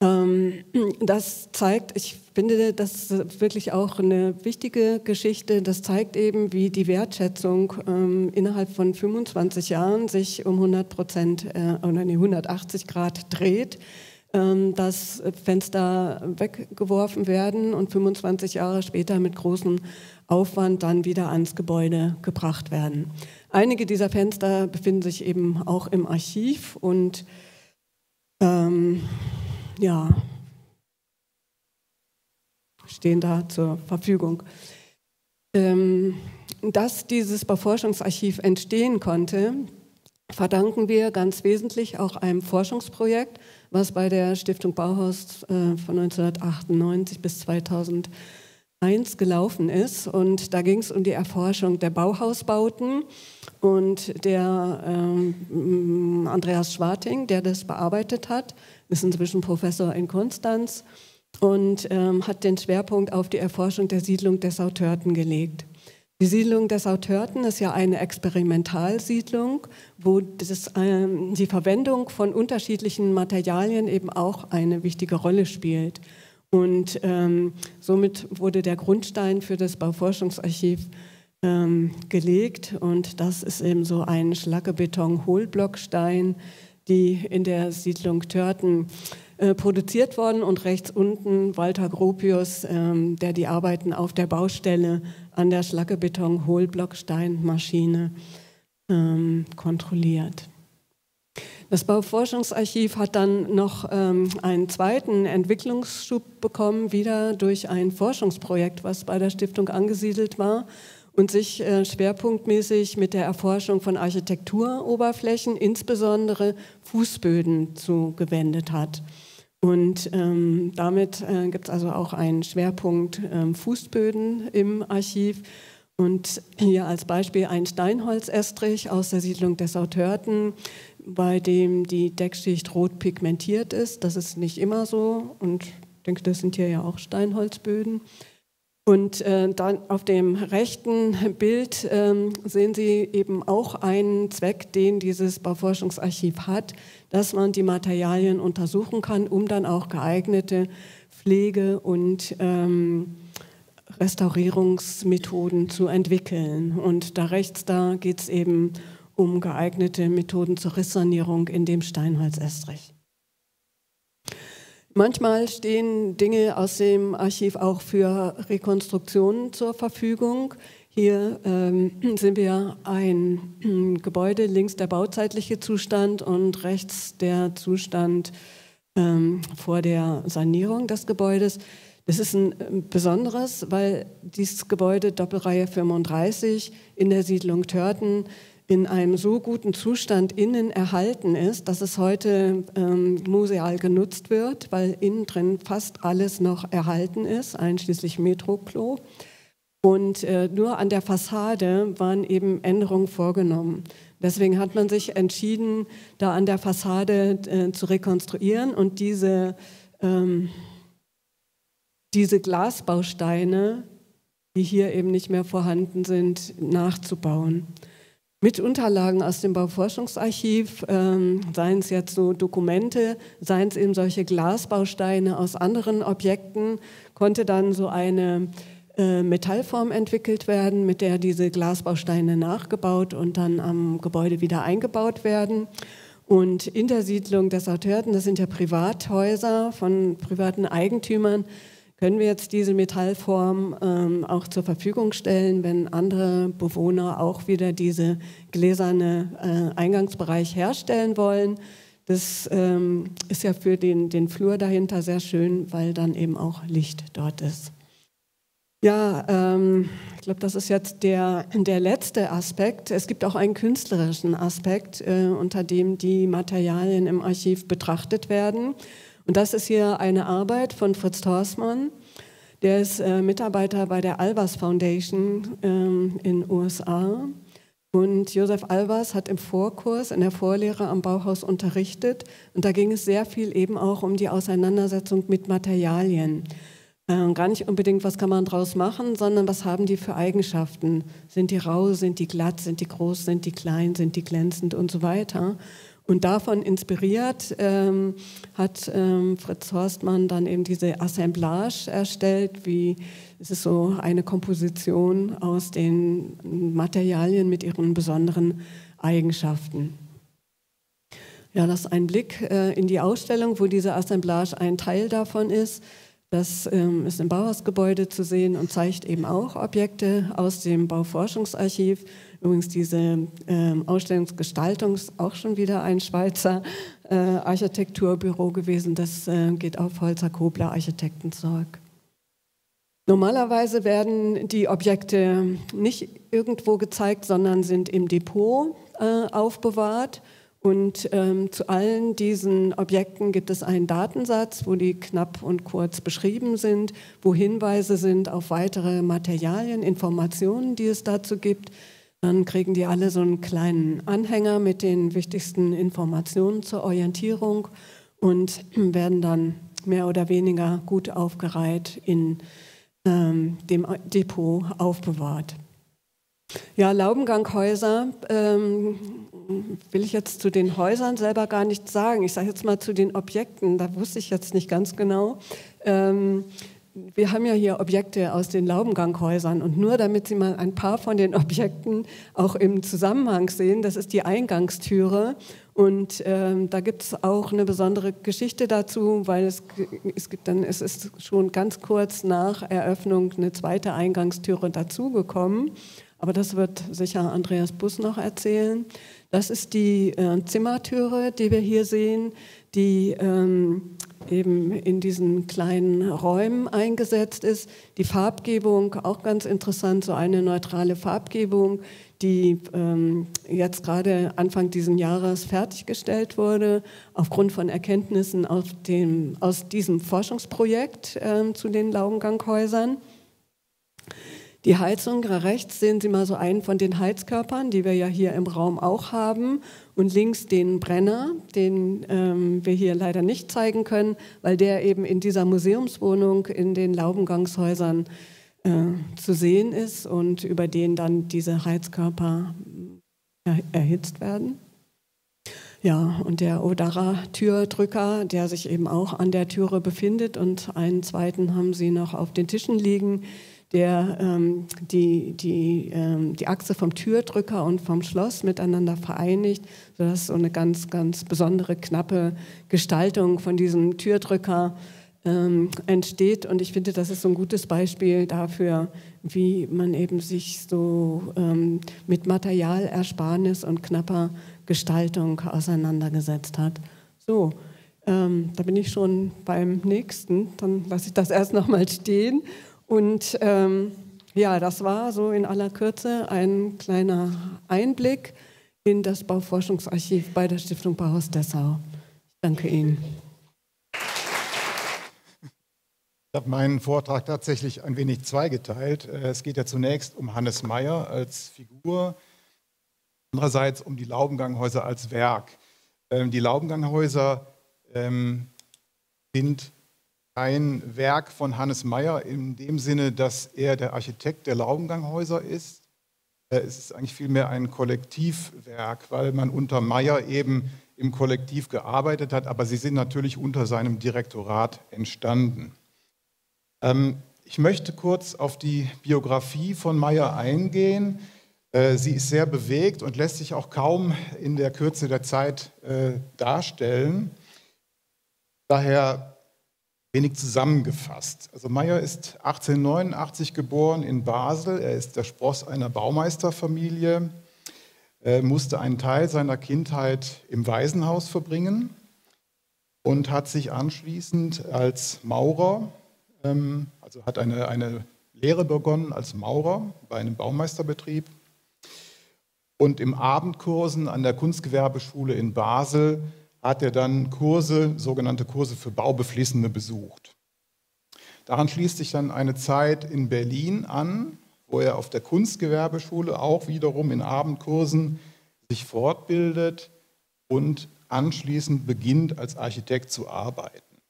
Ähm, das zeigt, ich finde das wirklich auch eine wichtige Geschichte. Das zeigt eben, wie die Wertschätzung ähm, innerhalb von 25 Jahren sich um 100 Prozent äh, oder nee, 180 Grad dreht ähm, dass Fenster weggeworfen werden und 25 Jahre später mit großem Aufwand dann wieder ans Gebäude gebracht werden. Einige dieser Fenster befinden sich eben auch im Archiv und ähm, ja, stehen da zur Verfügung. Ähm, dass dieses Bauforschungsarchiv entstehen konnte, verdanken wir ganz wesentlich auch einem Forschungsprojekt, was bei der Stiftung Bauhaus äh, von 1998 bis 2001 gelaufen ist. Und da ging es um die Erforschung der Bauhausbauten. Und der ähm, Andreas Schwarting, der das bearbeitet hat, ist inzwischen Professor in Konstanz und ähm, hat den Schwerpunkt auf die Erforschung der Siedlung der Sautörten gelegt. Die Siedlung der Sautörten ist ja eine Experimentalsiedlung, wo das, ähm, die Verwendung von unterschiedlichen Materialien eben auch eine wichtige Rolle spielt. Und ähm, somit wurde der Grundstein für das Bauforschungsarchiv ähm, gelegt. Und das ist eben so ein Schlackebeton-Hohlblockstein, die in der Siedlung Törten äh, produziert worden und rechts unten Walter Gropius, ähm, der die Arbeiten auf der Baustelle an der Schlackebeton-Hohlblocksteinmaschine ähm, kontrolliert. Das Bauforschungsarchiv hat dann noch ähm, einen zweiten Entwicklungsschub bekommen, wieder durch ein Forschungsprojekt, was bei der Stiftung angesiedelt war und sich äh, schwerpunktmäßig mit der Erforschung von Architekturoberflächen, insbesondere Fußböden, zugewendet hat. Und ähm, damit äh, gibt es also auch einen Schwerpunkt ähm, Fußböden im Archiv. Und hier als Beispiel ein Steinholzestrich aus der Siedlung des Sautörten, bei dem die Deckschicht rot pigmentiert ist. Das ist nicht immer so und ich denke, das sind hier ja auch Steinholzböden. Und äh, dann auf dem rechten Bild äh, sehen Sie eben auch einen Zweck, den dieses Bauforschungsarchiv hat, dass man die Materialien untersuchen kann, um dann auch geeignete Pflege- und ähm, Restaurierungsmethoden zu entwickeln. Und da rechts, da geht es eben um geeignete Methoden zur Risssanierung in dem Steinholzestrich. Manchmal stehen Dinge aus dem Archiv auch für Rekonstruktionen zur Verfügung. Hier ähm, sehen wir ein äh, Gebäude, links der bauzeitliche Zustand und rechts der Zustand ähm, vor der Sanierung des Gebäudes. Das ist ein äh, besonderes, weil dieses Gebäude Doppelreihe 35 in der Siedlung Törten in einem so guten Zustand innen erhalten ist, dass es heute ähm, museal genutzt wird, weil innen drin fast alles noch erhalten ist, einschließlich Metroklo. Und äh, nur an der Fassade waren eben Änderungen vorgenommen. Deswegen hat man sich entschieden, da an der Fassade äh, zu rekonstruieren und diese, ähm, diese Glasbausteine, die hier eben nicht mehr vorhanden sind, nachzubauen mit Unterlagen aus dem Bauforschungsarchiv, ähm, seien es jetzt so Dokumente, seien es eben solche Glasbausteine aus anderen Objekten, konnte dann so eine äh, Metallform entwickelt werden, mit der diese Glasbausteine nachgebaut und dann am Gebäude wieder eingebaut werden. Und in der Siedlung des Autörten, das sind ja Privathäuser von privaten Eigentümern, können wir jetzt diese Metallform ähm, auch zur Verfügung stellen, wenn andere Bewohner auch wieder diese gläserne äh, Eingangsbereich herstellen wollen. Das ähm, ist ja für den, den Flur dahinter sehr schön, weil dann eben auch Licht dort ist. Ja, ähm, ich glaube, das ist jetzt der, der letzte Aspekt. Es gibt auch einen künstlerischen Aspekt, äh, unter dem die Materialien im Archiv betrachtet werden. Und das ist hier eine Arbeit von Fritz Torsmann. Der ist äh, Mitarbeiter bei der Albers Foundation ähm, in USA. Und Josef Albers hat im Vorkurs, in der Vorlehre am Bauhaus unterrichtet. Und da ging es sehr viel eben auch um die Auseinandersetzung mit Materialien. Äh, gar nicht unbedingt, was kann man draus machen, sondern was haben die für Eigenschaften? Sind die rau, sind die glatt, sind die groß, sind die klein, sind die glänzend und so weiter. Und davon inspiriert ähm, hat ähm, Fritz Horstmann dann eben diese Assemblage erstellt, wie es ist so eine Komposition aus den Materialien mit ihren besonderen Eigenschaften. Ja, das ist ein Blick äh, in die Ausstellung, wo diese Assemblage ein Teil davon ist. Das ähm, ist im Bauhausgebäude zu sehen und zeigt eben auch Objekte aus dem Bauforschungsarchiv. Übrigens diese ähm, Ausstellungsgestaltung ist auch schon wieder ein Schweizer äh, Architekturbüro gewesen. Das äh, geht auf Holzer Kobler Architekten zurück. Normalerweise werden die Objekte nicht irgendwo gezeigt, sondern sind im Depot äh, aufbewahrt. Und ähm, zu allen diesen Objekten gibt es einen Datensatz, wo die knapp und kurz beschrieben sind, wo Hinweise sind auf weitere Materialien, Informationen, die es dazu gibt. Dann kriegen die alle so einen kleinen Anhänger mit den wichtigsten Informationen zur Orientierung und werden dann mehr oder weniger gut aufgereiht in ähm, dem Depot aufbewahrt. Ja, Laubenganghäuser ähm, will ich jetzt zu den Häusern selber gar nichts sagen. Ich sage jetzt mal zu den Objekten, da wusste ich jetzt nicht ganz genau. Ähm, wir haben ja hier Objekte aus den Laubenganghäusern und nur damit Sie mal ein paar von den Objekten auch im Zusammenhang sehen, das ist die Eingangstüre und ähm, da gibt es auch eine besondere Geschichte dazu, weil es, es gibt dann, es ist schon ganz kurz nach Eröffnung eine zweite Eingangstüre dazugekommen. Aber das wird sicher Andreas Bus noch erzählen. Das ist die äh, Zimmertüre, die wir hier sehen, die ähm, eben in diesen kleinen Räumen eingesetzt ist. Die Farbgebung, auch ganz interessant, so eine neutrale Farbgebung, die ähm, jetzt gerade Anfang dieses Jahres fertiggestellt wurde, aufgrund von Erkenntnissen aus, dem, aus diesem Forschungsprojekt ähm, zu den Laubenganghäusern. Die Heizung rechts sehen Sie mal so einen von den Heizkörpern, die wir ja hier im Raum auch haben. Und links den Brenner, den ähm, wir hier leider nicht zeigen können, weil der eben in dieser Museumswohnung in den Laubengangshäusern äh, zu sehen ist und über den dann diese Heizkörper er erhitzt werden. Ja, und der Odara-Türdrücker, der sich eben auch an der Türe befindet und einen zweiten haben Sie noch auf den Tischen liegen der ähm, die, die, ähm, die Achse vom Türdrücker und vom Schloss miteinander vereinigt, sodass so eine ganz, ganz besondere, knappe Gestaltung von diesem Türdrücker ähm, entsteht. Und ich finde, das ist so ein gutes Beispiel dafür, wie man eben sich so ähm, mit Materialersparnis und knapper Gestaltung auseinandergesetzt hat. So, ähm, da bin ich schon beim nächsten. Dann lasse ich das erst nochmal stehen und ähm, ja, das war so in aller Kürze ein kleiner Einblick in das Bauforschungsarchiv bei der Stiftung Bauhaus Dessau. Ich danke Ihnen. Ich habe meinen Vortrag tatsächlich ein wenig zweigeteilt. Äh, es geht ja zunächst um Hannes Meyer als Figur, andererseits um die Laubenganghäuser als Werk. Ähm, die Laubenganghäuser ähm, sind ein Werk von Hannes Meyer in dem Sinne, dass er der Architekt der Laubenganghäuser ist. Es ist eigentlich vielmehr ein Kollektivwerk, weil man unter Meyer eben im Kollektiv gearbeitet hat, aber sie sind natürlich unter seinem Direktorat entstanden. Ähm, ich möchte kurz auf die Biografie von Meyer eingehen. Äh, sie ist sehr bewegt und lässt sich auch kaum in der Kürze der Zeit äh, darstellen. Daher wenig zusammengefasst. Also Meyer ist 1889 geboren in Basel. Er ist der Spross einer Baumeisterfamilie, er musste einen Teil seiner Kindheit im Waisenhaus verbringen und hat sich anschließend als Maurer, ähm, also hat eine, eine Lehre begonnen als Maurer bei einem Baumeisterbetrieb und im Abendkursen an der Kunstgewerbeschule in Basel hat er dann Kurse, sogenannte Kurse für Baubeflissene besucht. Daran schließt sich dann eine Zeit in Berlin an, wo er auf der Kunstgewerbeschule auch wiederum in Abendkursen sich fortbildet und anschließend beginnt als Architekt zu arbeiten.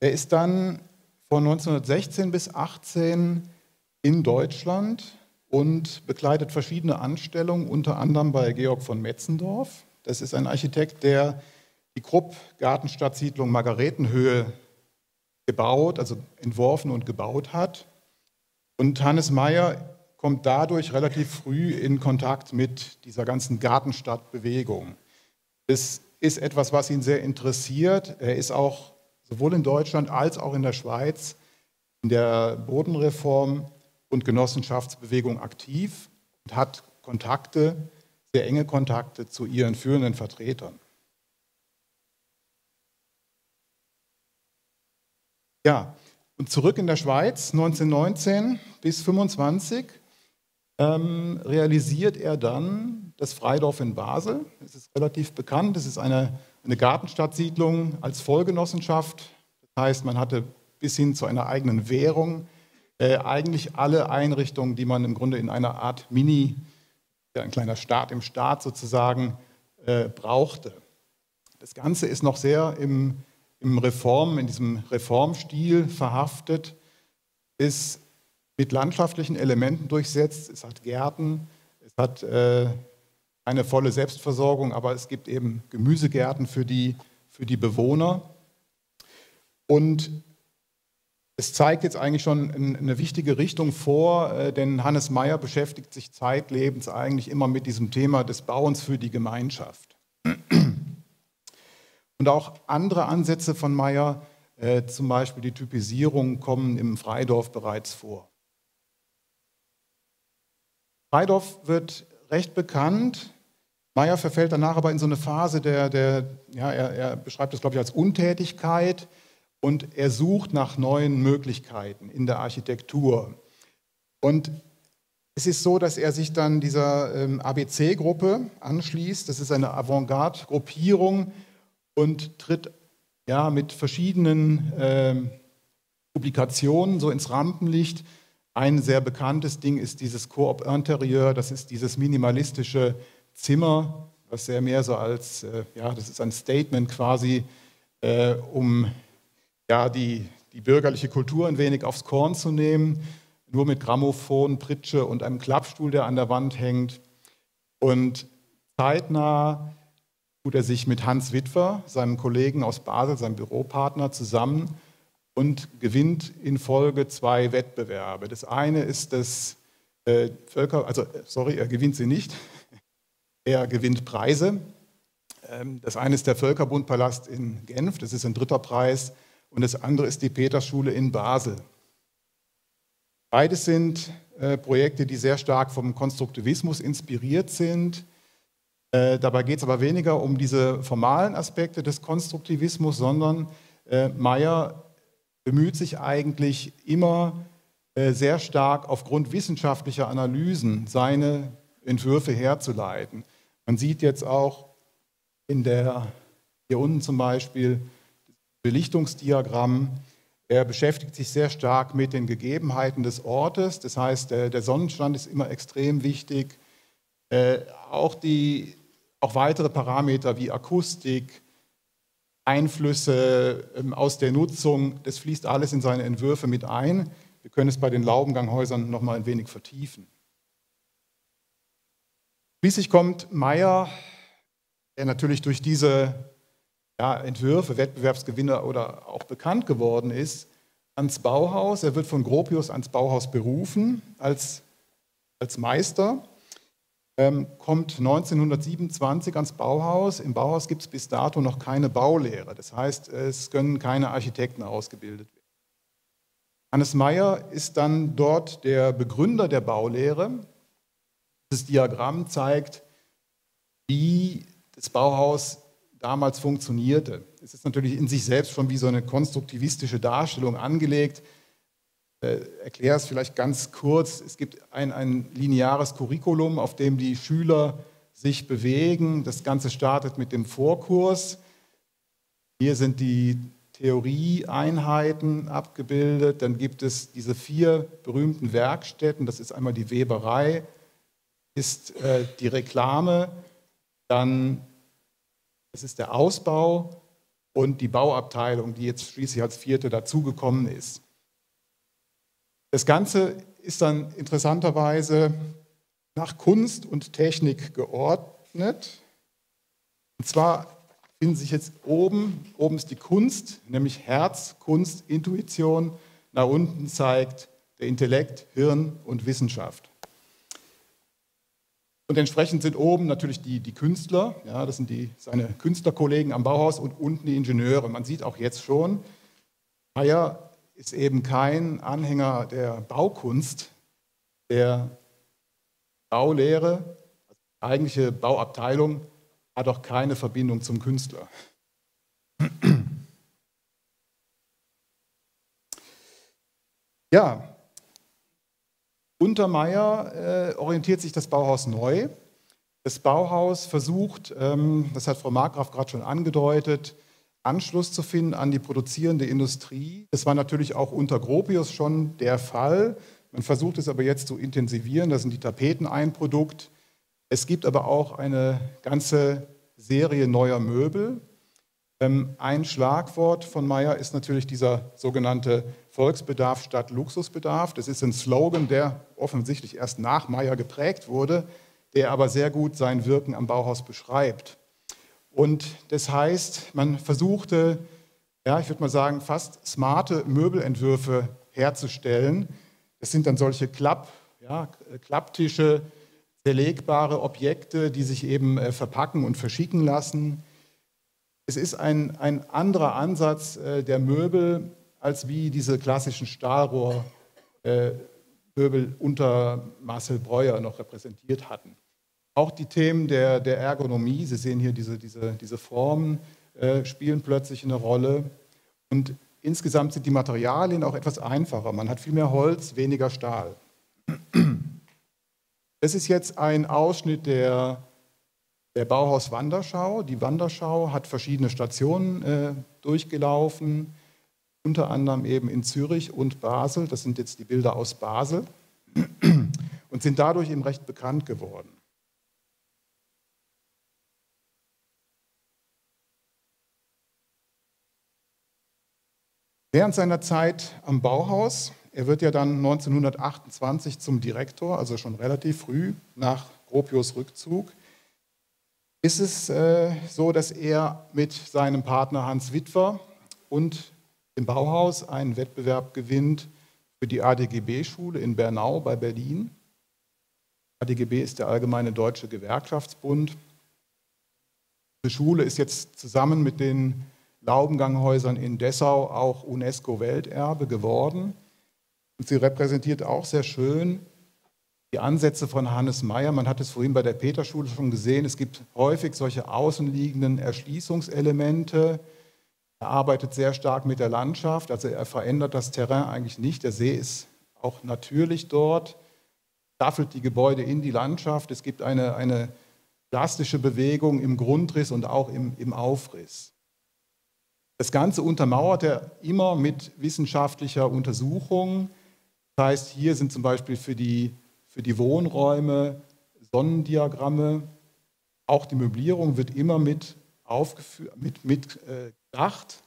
Er ist dann von 1916 bis 18 in Deutschland und bekleidet verschiedene Anstellungen, unter anderem bei Georg von Metzendorf. Das ist ein Architekt, der die Krupp-Gartenstadtsiedlung Margaretenhöhe gebaut, also entworfen und gebaut hat. Und Hannes Meyer kommt dadurch relativ früh in Kontakt mit dieser ganzen Gartenstadtbewegung. Das ist etwas, was ihn sehr interessiert. Er ist auch sowohl in Deutschland als auch in der Schweiz in der Bodenreform und Genossenschaftsbewegung aktiv und hat Kontakte sehr enge Kontakte zu ihren führenden Vertretern. Ja, und zurück in der Schweiz 1919 bis 25 ähm, realisiert er dann das Freidorf in Basel. Es ist relativ bekannt. Es ist eine, eine Gartenstadtsiedlung als Vollgenossenschaft. Das heißt, man hatte bis hin zu einer eigenen Währung äh, eigentlich alle Einrichtungen, die man im Grunde in einer Art Mini- ein kleiner Staat im Staat sozusagen äh, brauchte. Das Ganze ist noch sehr im, im Reform, in diesem Reformstil verhaftet, ist mit landschaftlichen Elementen durchsetzt. Es hat Gärten, es hat äh, eine volle Selbstversorgung, aber es gibt eben Gemüsegärten für die, für die Bewohner. Und es zeigt jetzt eigentlich schon eine wichtige Richtung vor, äh, denn Hannes Meyer beschäftigt sich zeitlebens eigentlich immer mit diesem Thema des Bauens für die Gemeinschaft. Und auch andere Ansätze von Meyer, äh, zum Beispiel die Typisierung, kommen im Freidorf bereits vor. Freidorf wird recht bekannt. Meyer verfällt danach aber in so eine Phase der, der ja, er, er beschreibt das, glaube ich, als Untätigkeit und er sucht nach neuen Möglichkeiten in der Architektur. Und es ist so, dass er sich dann dieser ähm, ABC-Gruppe anschließt. Das ist eine Avantgarde-Gruppierung und tritt ja, mit verschiedenen ähm, Publikationen so ins Rampenlicht. Ein sehr bekanntes Ding ist dieses Coop Interieur, das ist dieses minimalistische Zimmer, was sehr mehr so als, äh, ja, das ist ein Statement quasi, äh, um ja, die, die bürgerliche Kultur ein wenig aufs Korn zu nehmen, nur mit Grammophon, Pritsche und einem Klappstuhl, der an der Wand hängt. Und zeitnah tut er sich mit Hans Witwer, seinem Kollegen aus Basel, seinem Büropartner, zusammen und gewinnt in Folge zwei Wettbewerbe. Das eine ist das äh, Völker, also sorry, er gewinnt sie nicht, er gewinnt Preise. Ähm, das eine ist der Völkerbundpalast in Genf, das ist ein dritter Preis und das andere ist die Petersschule in Basel. Beides sind äh, Projekte, die sehr stark vom Konstruktivismus inspiriert sind. Äh, dabei geht es aber weniger um diese formalen Aspekte des Konstruktivismus, sondern äh, Meyer bemüht sich eigentlich immer äh, sehr stark aufgrund wissenschaftlicher Analysen seine Entwürfe herzuleiten. Man sieht jetzt auch in der, hier unten zum Beispiel, Belichtungsdiagramm. Er beschäftigt sich sehr stark mit den Gegebenheiten des Ortes. Das heißt, der, Sonnenstand ist immer extrem wichtig. Äh, auch, die, auch weitere Parameter wie Akustik, Einflüsse ähm, aus der Nutzung, das fließt alles in seine Entwürfe mit ein. Wir können es bei den Laubenganghäusern noch mal ein wenig vertiefen. Schließlich kommt Meyer, der natürlich durch diese ja, Entwürfe, Wettbewerbsgewinner oder auch bekannt geworden ist, ans Bauhaus. Er wird von Gropius ans Bauhaus berufen als, als Meister. ähm, kommt 1927 ans Bauhaus. Im Bauhaus gibt es bis dato noch keine Baulehre. Das heißt, es können keine Architekten ausgebildet werden. Hannes Meyer ist dann dort der Begründer der Baulehre. Das Diagramm zeigt, wie das Bauhaus damals funktionierte. Es ist natürlich in sich selbst schon wie so eine konstruktivistische Darstellung angelegt. Äh, erkläre es vielleicht ganz kurz. Es gibt ein, ein lineares Curriculum, auf dem die Schüler sich bewegen. Das Ganze startet mit dem Vorkurs. Hier sind die Theorieeinheiten abgebildet. Dann gibt es diese vier berühmten Werkstätten. Das ist einmal die Weberei, ist äh, die Reklame, dann das ist der Ausbau und die Bauabteilung, die jetzt schließlich als vierte dazugekommen ist. Das Ganze ist dann interessanterweise nach Kunst und Technik geordnet. Und zwar finden sich jetzt oben, oben ist die Kunst, nämlich Herz, Kunst, Intuition. Nach unten zeigt der Intellekt, Hirn und Wissenschaft. Und entsprechend sind oben natürlich die, die Künstler, ja, das sind die, seine Künstlerkollegen am Bauhaus und unten die Ingenieure. Man sieht auch jetzt schon, Meyer ist eben kein Anhänger der Baukunst, der Baulehre, also die eigentliche Bauabteilung hat auch keine Verbindung zum Künstler. Ja, unter Meyer äh, orientiert sich das Bauhaus neu. Das Bauhaus versucht, ähm, das hat Frau Markgraf gerade schon angedeutet, Anschluss zu finden an die produzierende Industrie. Das war natürlich auch unter Gropius schon der Fall. Man versucht es aber jetzt zu intensivieren. Da sind die Tapeten ein Produkt. Es gibt aber auch eine ganze Serie neuer Möbel. Ähm, ein Schlagwort von Meyer ist natürlich dieser sogenannte Volksbedarf statt Luxusbedarf. Das ist ein Slogan, der offensichtlich erst nach Meyer geprägt wurde, der aber sehr gut sein Wirken am Bauhaus beschreibt. Und das heißt, man versuchte, ja, ich würde mal sagen, fast smarte Möbelentwürfe herzustellen. Das sind dann solche Klapp, ja, Klapptische, zerlegbare Objekte, die sich eben äh, verpacken und verschicken lassen. Es ist ein, ein anderer Ansatz äh, der Möbel als wie diese klassischen Stahlrohrmöbel äh, unter Marcel Breuer noch repräsentiert hatten. Auch die Themen der, der Ergonomie, Sie sehen hier diese, diese, diese Formen, äh, spielen plötzlich eine Rolle. Und insgesamt sind die Materialien auch etwas einfacher. Man hat viel mehr Holz, weniger Stahl. Das ist jetzt ein Ausschnitt der der Bauhaus Wanderschau. Die Wanderschau hat verschiedene Stationen äh, durchgelaufen, unter anderem eben in Zürich und Basel. Das sind jetzt die Bilder aus Basel und sind dadurch eben recht bekannt geworden. Während seiner Zeit am Bauhaus, er wird ja dann 1928 zum Direktor, also schon relativ früh nach Gropius Rückzug, ist es äh, so, dass er mit seinem Partner Hans Witwer und dem Bauhaus einen Wettbewerb gewinnt für die ADGB-Schule in Bernau bei Berlin. ADGB ist der Allgemeine Deutsche Gewerkschaftsbund. Die Schule ist jetzt zusammen mit den Laubenganghäusern in Dessau auch UNESCO-Welterbe geworden. Und sie repräsentiert auch sehr schön die Ansätze von Hannes Meyer. Man hat es vorhin bei der Peterschule schon gesehen. Es gibt häufig solche außenliegenden Erschließungselemente. Er arbeitet sehr stark mit der Landschaft, also er verändert das Terrain eigentlich nicht. Der See ist auch natürlich dort, staffelt die Gebäude in die Landschaft. Es gibt eine, eine plastische Bewegung im Grundriss und auch im, im Aufriss. Das Ganze untermauert er immer mit wissenschaftlicher Untersuchung. Das heißt, hier sind zum Beispiel für die für die Wohnräume, Sonnendiagramme. Auch die Möblierung wird immer mit, aufgeführt, mit, mit äh, gedacht.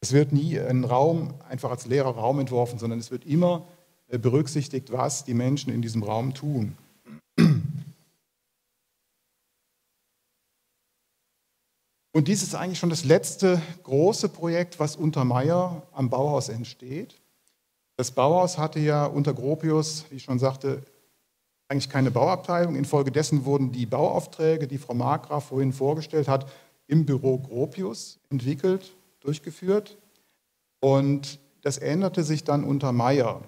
Es wird nie ein Raum einfach als leerer Raum entworfen, sondern es wird immer äh, berücksichtigt, was die Menschen in diesem Raum tun. Und dies ist eigentlich schon das letzte große Projekt, was unter Meyer am Bauhaus entsteht. Das Bauhaus hatte ja unter Gropius, wie ich schon sagte, eigentlich keine Bauabteilung. Infolgedessen wurden die Bauaufträge, die Frau Markgraf vorhin vorgestellt hat, im Büro Gropius entwickelt, durchgeführt. Und das änderte sich dann unter Meyer.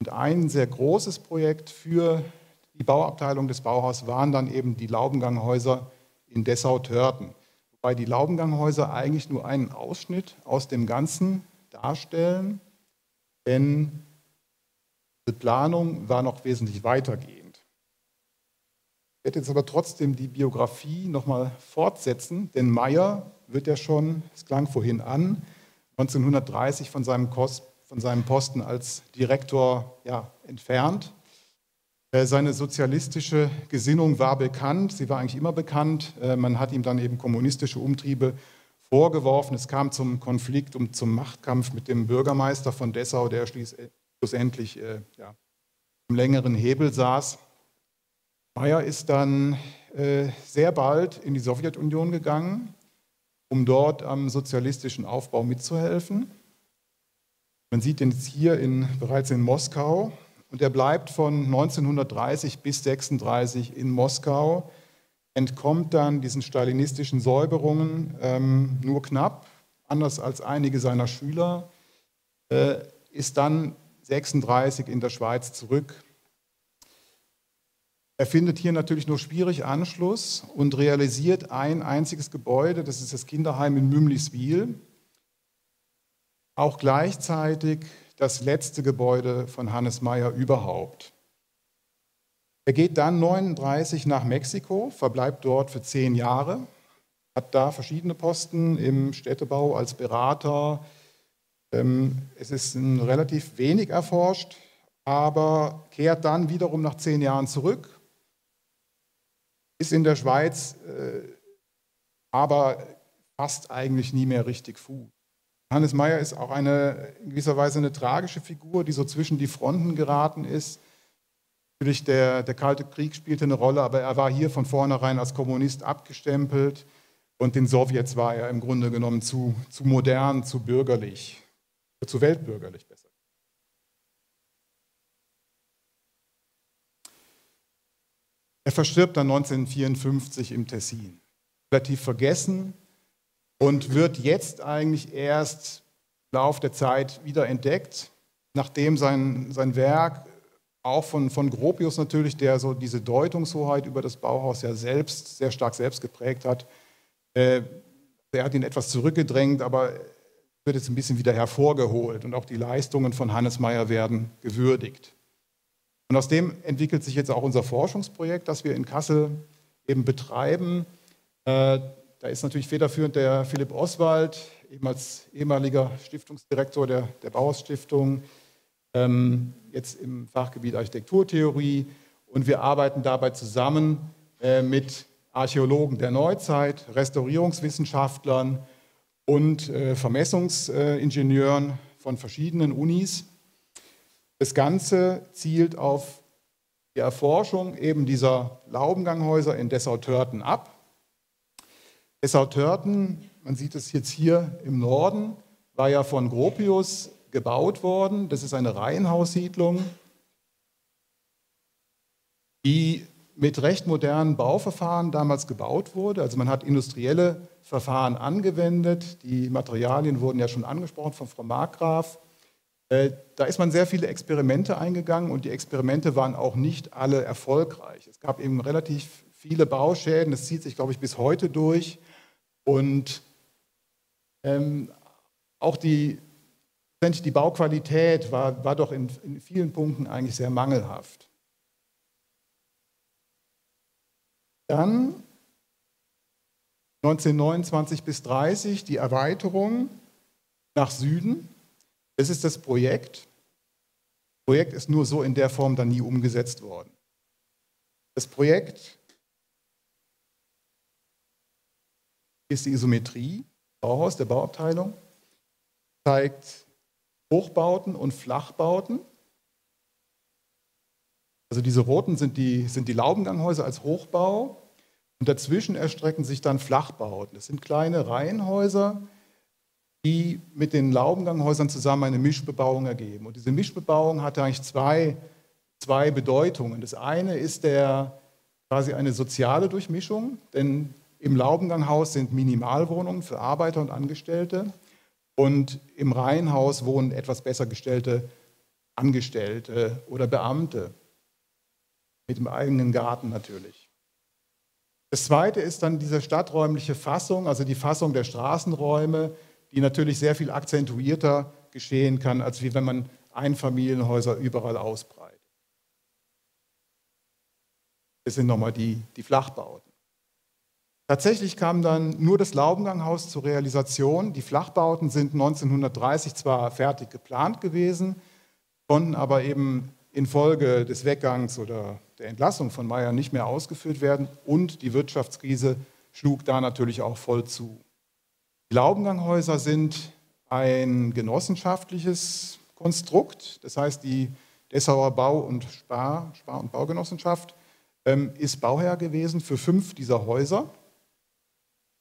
Und ein sehr großes Projekt für die Bauabteilung des Bauhaus waren dann eben die Laubenganghäuser in Dessau-Törten. Wobei die Laubenganghäuser eigentlich nur einen Ausschnitt aus dem Ganzen darstellen, denn die Planung war noch wesentlich weitergehend. Werde jetzt aber trotzdem die Biografie nochmal fortsetzen, denn Meyer wird ja schon, es klang vorhin an, 1930 von seinem, Kost, von seinem Posten als Direktor ja, entfernt. Äh, seine sozialistische Gesinnung war bekannt, sie war eigentlich immer bekannt. Äh, man hat ihm dann eben kommunistische Umtriebe vorgeworfen. Es kam zum Konflikt und zum Machtkampf mit dem Bürgermeister von Dessau, der schlussendlich äh, ja, im längeren Hebel saß. Meyer ist dann äh, sehr bald in die Sowjetunion gegangen, um dort am sozialistischen Aufbau mitzuhelfen. Man sieht ihn jetzt hier in, bereits in Moskau und er bleibt von 1930 bis 1936 in Moskau, entkommt dann diesen stalinistischen Säuberungen ähm, nur knapp, anders als einige seiner Schüler, äh, ist dann 36 in der Schweiz zurück. Er findet hier natürlich nur schwierig Anschluss und realisiert ein einziges Gebäude, das ist das Kinderheim in Mümliswil. Auch gleichzeitig das letzte Gebäude von Hannes Meyer überhaupt. Er geht dann 39 nach Mexiko, verbleibt dort für zehn Jahre, hat da verschiedene Posten im Städtebau als Berater. Ähm, es ist relativ wenig erforscht, aber kehrt dann wiederum nach zehn Jahren zurück, ist in der Schweiz äh, aber fast eigentlich nie mehr richtig Fuß. Hannes Meyer ist auch eine, in gewisser Weise eine tragische Figur, die so zwischen die Fronten geraten ist. Natürlich der, der Kalte Krieg spielte eine Rolle, aber er war hier von vornherein als Kommunist abgestempelt und den Sowjets war er im Grunde genommen zu, zu modern, zu bürgerlich, zu weltbürgerlich besser. Er verstirbt dann 1954 im Tessin. Relativ vergessen, und wird jetzt eigentlich erst im Laufe der Zeit wieder entdeckt, nachdem sein, sein Werk auch von, von Gropius natürlich, der so diese Deutungshoheit über das Bauhaus ja selbst, sehr stark selbst geprägt hat. Äh, er hat ihn etwas zurückgedrängt, aber wird jetzt ein bisschen wieder hervorgeholt und auch die Leistungen von Hannes Meyer werden gewürdigt. Und aus dem entwickelt sich jetzt auch unser Forschungsprojekt, das wir in Kassel eben betreiben. Äh, da ist natürlich federführend der Philipp Oswald, ehemals ehemaliger Stiftungsdirektor der, der Bauhaus-Stiftung, ähm, jetzt im Fachgebiet Architekturtheorie. Und wir arbeiten dabei zusammen äh, mit Archäologen der Neuzeit, Restaurierungswissenschaftlern und äh, Vermessungsingenieuren von verschiedenen Unis. Das Ganze zielt auf die Erforschung eben dieser Laubenganghäuser in Dessau-Törten ab. Dessau-Törten, man sieht es jetzt hier im Norden, war ja von Gropius gebaut worden. Das ist eine Reihenhaussiedlung, die mit recht modernen Bauverfahren damals gebaut wurde. Also man hat industrielle Verfahren angewendet. Die Materialien wurden ja schon angesprochen von Frau Markgraf. Äh, da ist man sehr viele Experimente eingegangen und die Experimente waren auch nicht alle erfolgreich. Es gab eben relativ viele Bauschäden, das zieht sich, glaube ich, bis heute durch. Und ähm, auch die, die Bauqualität war, war doch in, in vielen Punkten eigentlich sehr mangelhaft. Dann 1929 bis 30 die Erweiterung nach Süden. Das ist das Projekt. Das Projekt ist nur so in der Form dann nie umgesetzt worden. Das Projekt ist die Isometrie, Bauhaus der Bauabteilung, zeigt Hochbauten und Flachbauten. Also diese roten sind die, sind die Laubenganghäuser als Hochbau und dazwischen erstrecken sich dann Flachbauten. Das sind kleine Reihenhäuser, die mit den Laubenganghäusern zusammen eine Mischbebauung ergeben. Und diese Mischbebauung hatte eigentlich zwei zwei Bedeutungen. Das eine ist der, quasi eine soziale Durchmischung, denn im Laubenganghaus sind Minimalwohnungen für Arbeiter und Angestellte und im Reihenhaus wohnen etwas besser gestellte Angestellte oder Beamte mit dem eigenen Garten natürlich. Das zweite ist dann diese stadträumliche Fassung, also die Fassung der Straßenräume, die natürlich sehr viel akzentuierter geschehen kann, als wie wenn man Einfamilienhäuser überall ausbreitet. Das sind nochmal die, die Flachbauten. Tatsächlich kam dann nur das Laubenganghaus zur Realisation. Die Flachbauten sind 1930 zwar fertig geplant gewesen, konnten aber eben infolge des Weggangs oder der Entlassung von Meyer nicht mehr ausgeführt werden und die Wirtschaftskrise schlug da natürlich auch voll zu. Die Laubenganghäuser sind ein genossenschaftliches Konstrukt, das heißt die Dessauer Bau- und Spar-, Spar und Baugenossenschaft ähm, ist Bauherr gewesen für fünf dieser Häuser.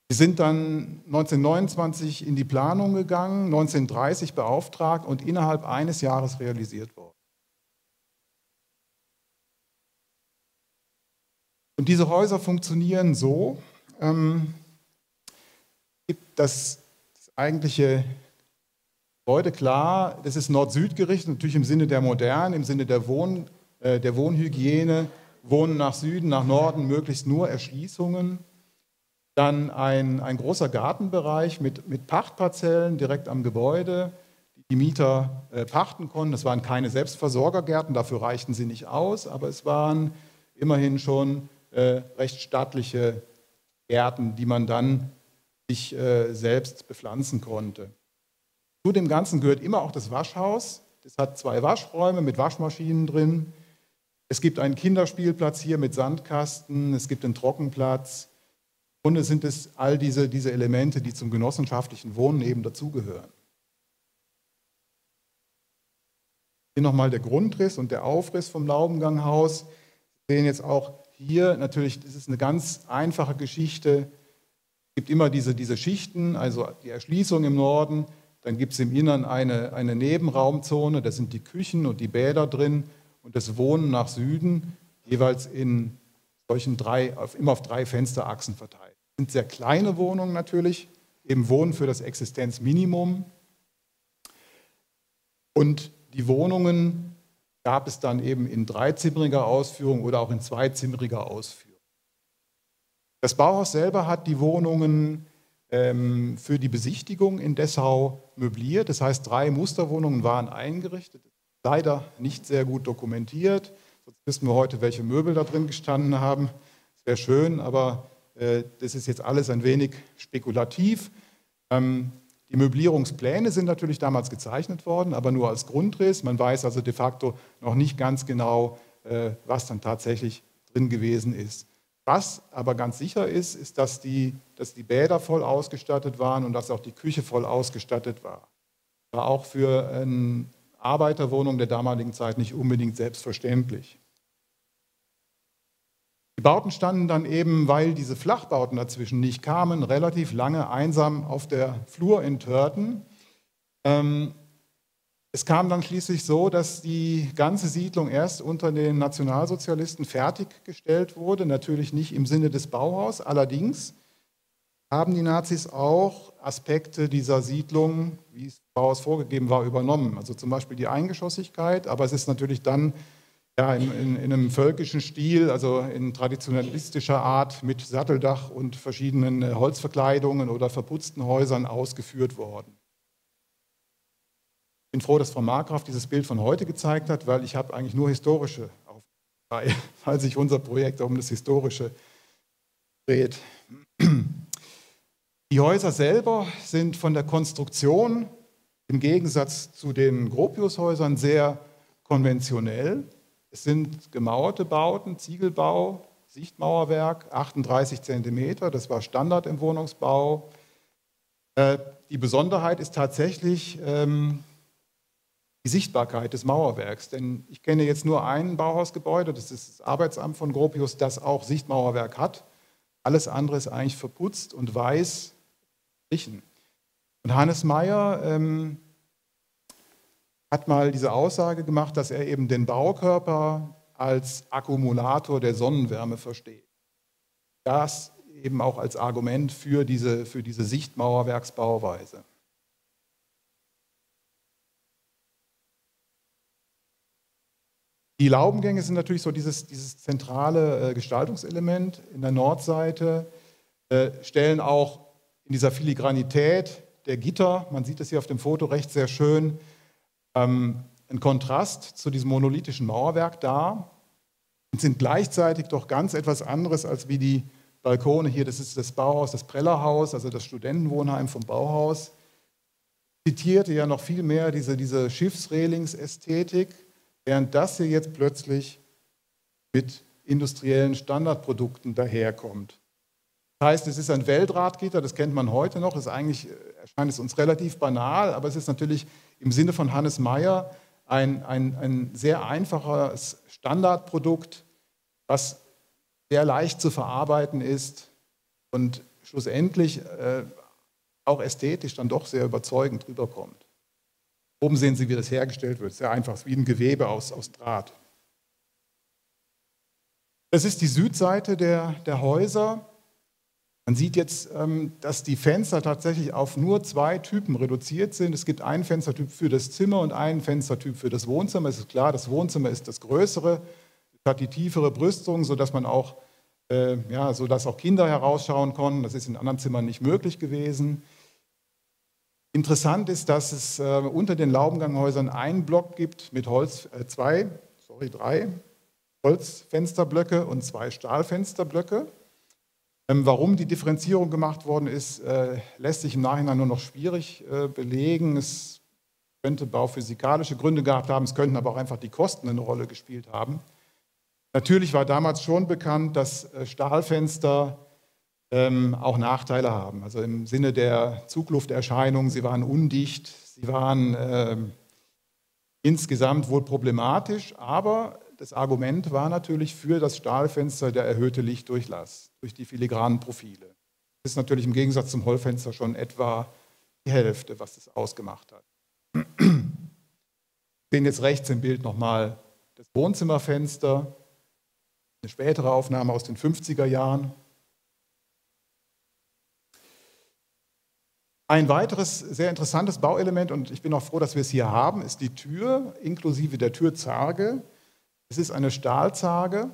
Sie sind dann 1929 in die Planung gegangen, 1930 beauftragt und innerhalb eines Jahres realisiert worden. Und diese Häuser funktionieren so, ähm, das, das eigentliche Gebäude klar, das ist Nord-Süd gerichtet, natürlich im Sinne der Moderne, im Sinne der, Wohn, äh, der Wohnhygiene, Wohnen nach Süden, nach Norden, möglichst nur Erschließungen. Dann ein, ein großer Gartenbereich mit, mit Pachtparzellen direkt am Gebäude, die die Mieter äh, pachten konnten. Das waren keine Selbstversorgergärten, dafür reichten sie nicht aus, aber es waren immerhin schon äh, recht stattliche Gärten, die man dann sich äh, selbst bepflanzen konnte. Zu dem Ganzen gehört immer auch das Waschhaus. Das hat zwei Waschräume mit Waschmaschinen drin. Es gibt einen Kinderspielplatz hier mit Sandkasten. Es gibt einen Trockenplatz. Und es sind es all diese, diese Elemente, die zum genossenschaftlichen Wohnen eben dazugehören. Hier nochmal der Grundriss und der Aufriss vom Laubenganghaus. Sie sehen jetzt auch hier natürlich, das ist eine ganz einfache Geschichte. Gibt immer diese, diese Schichten, also die Erschließung im Norden, dann gibt es im Innern eine, eine Nebenraumzone, da sind die Küchen und die Bäder drin und das Wohnen nach Süden, jeweils in solchen drei, auf, immer auf drei Fensterachsen verteilt. Das sind sehr kleine Wohnungen natürlich, eben Wohnen für das Existenzminimum. Und die Wohnungen gab es dann eben in dreizimmeriger Ausführung oder auch in zweizimmeriger Ausführung. Das Bauhaus selber hat die Wohnungen ähm, für die Besichtigung in Dessau möbliert. Das heißt, drei Musterwohnungen waren eingerichtet. Leider nicht sehr gut dokumentiert. Sonst wissen wir heute, welche Möbel da drin gestanden haben. Das wäre schön, aber äh, das ist jetzt alles ein wenig spekulativ. Ähm, die Möblierungspläne sind natürlich damals gezeichnet worden, aber nur als Grundriss. Man weiß also de facto noch nicht ganz genau, äh, was dann tatsächlich drin gewesen ist. Was aber ganz sicher ist, ist, dass die, dass die Bäder voll ausgestattet waren und dass auch die Küche voll ausgestattet war. War auch für eine Arbeiterwohnung der damaligen Zeit nicht unbedingt selbstverständlich. Die Bauten standen dann eben, weil diese Flachbauten dazwischen nicht kamen, relativ lange einsam auf der Flur in Törten. Ähm, es kam dann schließlich so, dass die ganze Siedlung erst unter den Nationalsozialisten fertiggestellt wurde, natürlich nicht im Sinne des Bauhaus. Allerdings haben die Nazis auch Aspekte dieser Siedlung, wie es Bauhaus vorgegeben war, übernommen. Also zum Beispiel die Eingeschossigkeit, aber es ist natürlich dann ja, in, in, in, einem völkischen Stil, also in traditionalistischer Art mit Satteldach und verschiedenen äh, Holzverkleidungen oder verputzten Häusern ausgeführt worden. Ich bin froh, dass Frau Markgraf dieses Bild von heute gezeigt hat, weil ich habe eigentlich nur historische Aufgaben, weil sich unser Projekt um das Historische dreht. Die Häuser selber sind von der Konstruktion im Gegensatz zu den Gropiushäusern sehr konventionell. Es sind gemauerte Bauten, Ziegelbau, Sichtmauerwerk, 38 Zentimeter, das war Standard im Wohnungsbau. Äh, die Besonderheit ist tatsächlich ähm, die Sichtbarkeit des Mauerwerks. Denn ich kenne jetzt nur ein Bauhausgebäude, das ist das Arbeitsamt von Gropius, das auch Sichtmauerwerk hat. Alles andere ist eigentlich verputzt und weiß Und Hannes Meyer ähm, hat mal diese Aussage gemacht, dass er eben den Baukörper als Akkumulator der Sonnenwärme versteht. Das eben auch als Argument für diese, für diese Sichtmauerwerksbauweise. Die Laubengänge sind natürlich so dieses, dieses zentrale äh, Gestaltungselement in der Nordseite, äh, stellen auch in dieser Filigranität der Gitter, man sieht es hier auf dem Foto recht sehr schön, ähm, einen Kontrast zu diesem monolithischen Mauerwerk dar und sind gleichzeitig doch ganz etwas anderes als wie die Balkone hier. Das ist das Bauhaus, das Prellerhaus, also das Studentenwohnheim vom Bauhaus. Zitierte ja noch viel mehr diese, diese Schiffsrehlingsästhetik während das hier jetzt plötzlich mit industriellen Standardprodukten daherkommt. Das heißt, es ist ein Weltradgitter, das kennt man heute noch, ist eigentlich, äh, erscheint es uns relativ banal, aber es ist natürlich im Sinne von Hannes Meyer ein, ein, ein sehr einfaches Standardprodukt, was sehr leicht zu verarbeiten ist und schlussendlich äh, auch ästhetisch dann doch sehr überzeugend rüberkommt. Oben sehen Sie, wie das hergestellt wird. Sehr einfach, wie ein Gewebe aus, aus Draht. Das ist die Südseite der, der Häuser. Man sieht jetzt, ähm, dass die Fenster tatsächlich auf nur zwei Typen reduziert sind. Es gibt einen Fenstertyp für das Zimmer und einen Fenstertyp für das Wohnzimmer. Es ist klar, das Wohnzimmer ist das größere, hat die tiefere Brüstung, sodass man auch, äh, ja, sodass auch Kinder herausschauen konnten. Das ist in anderen Zimmern nicht möglich gewesen. Interessant ist, dass es äh, unter den Laubenganghäusern einen Block gibt mit Holz, äh, zwei, sorry, drei Holzfensterblöcke und zwei Stahlfensterblöcke. Ähm, warum die Differenzierung gemacht worden ist, äh, lässt sich im Nachhinein nur noch schwierig äh, belegen. Es könnte bauphysikalische Gründe gehabt haben, es könnten aber auch einfach die Kosten eine Rolle gespielt haben. Natürlich war damals schon bekannt, dass äh, Stahlfenster ähm, auch Nachteile haben. Also im Sinne der Zuglufterscheinungen, sie waren undicht, sie waren äh, insgesamt wohl problematisch, aber das Argument war natürlich für das Stahlfenster der erhöhte Lichtdurchlass durch die filigranen Profile. Das ist natürlich im Gegensatz zum Hollfenster schon etwa die Hälfte, was das ausgemacht hat. Wir sehen jetzt rechts im Bild nochmal das Wohnzimmerfenster, eine spätere Aufnahme aus den 50er Jahren. Ein weiteres sehr interessantes Bauelement, und ich bin auch froh, dass wir es hier haben, ist die Tür inklusive der Türzarge. Es ist eine Stahlzarge,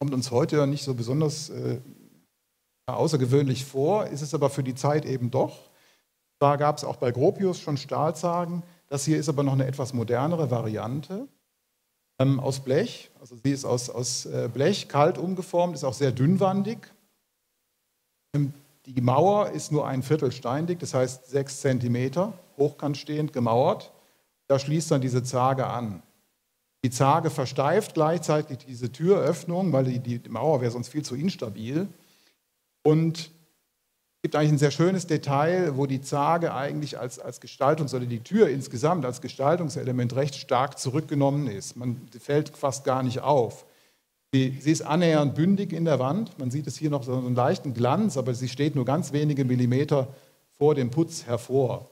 kommt uns heute nicht so besonders äh, außergewöhnlich vor, ist es aber für die Zeit eben doch. Da gab es auch bei Gropius schon Stahlzargen. Das hier ist aber noch eine etwas modernere Variante ähm, aus Blech. Also sie ist aus, aus äh, Blech, kalt umgeformt, ist auch sehr dünnwandig. Ähm, die Mauer ist nur ein Viertel steindick, das heißt sechs Zentimeter, hochkantstehend gemauert. Da schließt dann diese Zage an. Die Zage versteift gleichzeitig diese Türöffnung, weil die, die Mauer wäre sonst viel zu instabil. Und es gibt eigentlich ein sehr schönes Detail, wo die Zage eigentlich als, als Gestaltungs- oder die Tür insgesamt als Gestaltungselement recht stark zurückgenommen ist. Man fällt fast gar nicht auf. Sie, sie, ist annähernd bündig in der Wand. Man sieht es hier noch so einen leichten Glanz, aber sie steht nur ganz wenige Millimeter vor dem Putz hervor.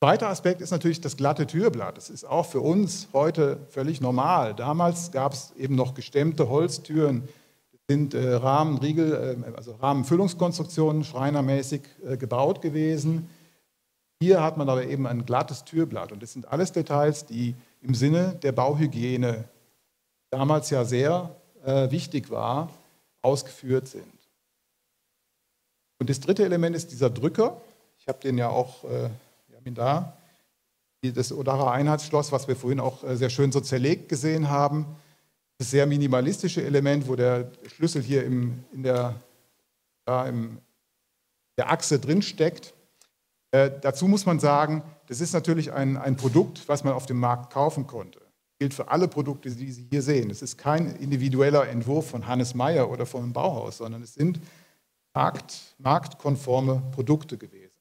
Zweiter Aspekt ist natürlich das glatte Türblatt. Das ist auch für uns heute völlig normal. Damals gab es eben noch gestemmte Holztüren. Sind äh, Rahmenriegel, äh, also Rahmenfüllungskonstruktionen, schreinermäßig äh, gebaut gewesen. Hier hat man aber eben ein glattes Türblatt. Und das sind alles Details, die im Sinne der Bauhygiene damals ja sehr äh, wichtig war, ausgeführt sind. Und das dritte Element ist dieser Drücker. Ich habe den ja auch, äh, wir haben ihn da, das Odara Einheitsschloss, was wir vorhin auch äh, sehr schön so zerlegt gesehen haben. Das sehr minimalistische Element, wo der Schlüssel hier im, in der, da im, der Achse drin steckt. Äh, dazu muss man sagen, das ist natürlich ein, ein Produkt, was man auf dem Markt kaufen konnte gilt für alle Produkte, die Sie hier sehen. Es ist kein individueller Entwurf von Hannes Meyer oder von einem Bauhaus, sondern es sind markt, marktkonforme Produkte gewesen.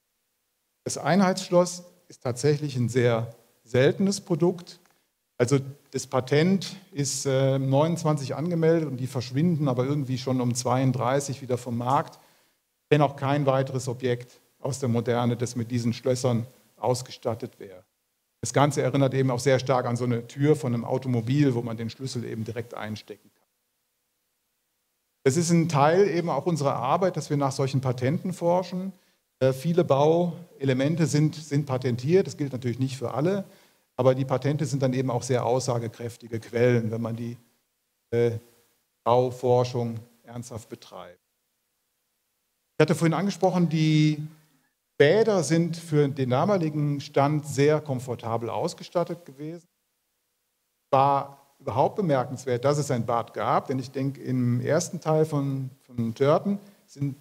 Das Einheitsschloss ist tatsächlich ein sehr seltenes Produkt. Also das Patent ist äh, 29 angemeldet und die verschwinden aber irgendwie schon um 32 wieder vom Markt. Auch kein weiteres Objekt aus der Moderne, das mit diesen Schlössern ausgestattet wäre. Das Ganze erinnert eben auch sehr stark an so eine Tür von einem Automobil, wo man den Schlüssel eben direkt einstecken kann. Das ist ein Teil eben auch unserer Arbeit, dass wir nach solchen Patenten forschen. Äh, viele Bauelemente sind, sind patentiert, das gilt natürlich nicht für alle, aber die Patente sind dann eben auch sehr aussagekräftige Quellen, wenn man die äh, Bauforschung ernsthaft betreibt. Ich hatte vorhin angesprochen, die Bäder sind für den damaligen Stand sehr komfortabel ausgestattet gewesen. War überhaupt bemerkenswert, dass es ein Bad gab, denn ich denke, im ersten Teil von, von Törten sind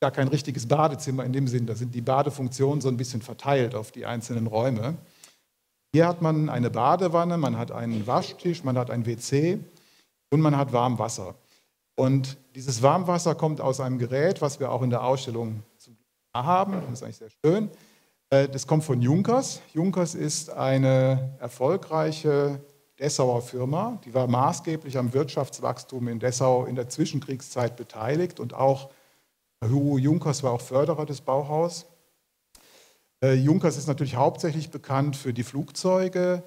gar kein richtiges Badezimmer in dem Sinn. Da sind die Badefunktionen so ein bisschen verteilt auf die einzelnen Räume. Hier hat man eine Badewanne, man hat einen Waschtisch, man hat ein WC und man hat Warmwasser. Und dieses Warmwasser kommt aus einem Gerät, was wir auch in der Ausstellung haben. Das ist eigentlich sehr schön. Äh, das kommt von Junkers. Junkers ist eine erfolgreiche Dessauer Firma. Die war maßgeblich am Wirtschaftswachstum in Dessau in der Zwischenkriegszeit beteiligt und auch Hugo Junkers war auch Förderer des Bauhaus. Äh, Junkers ist natürlich hauptsächlich bekannt für die Flugzeuge.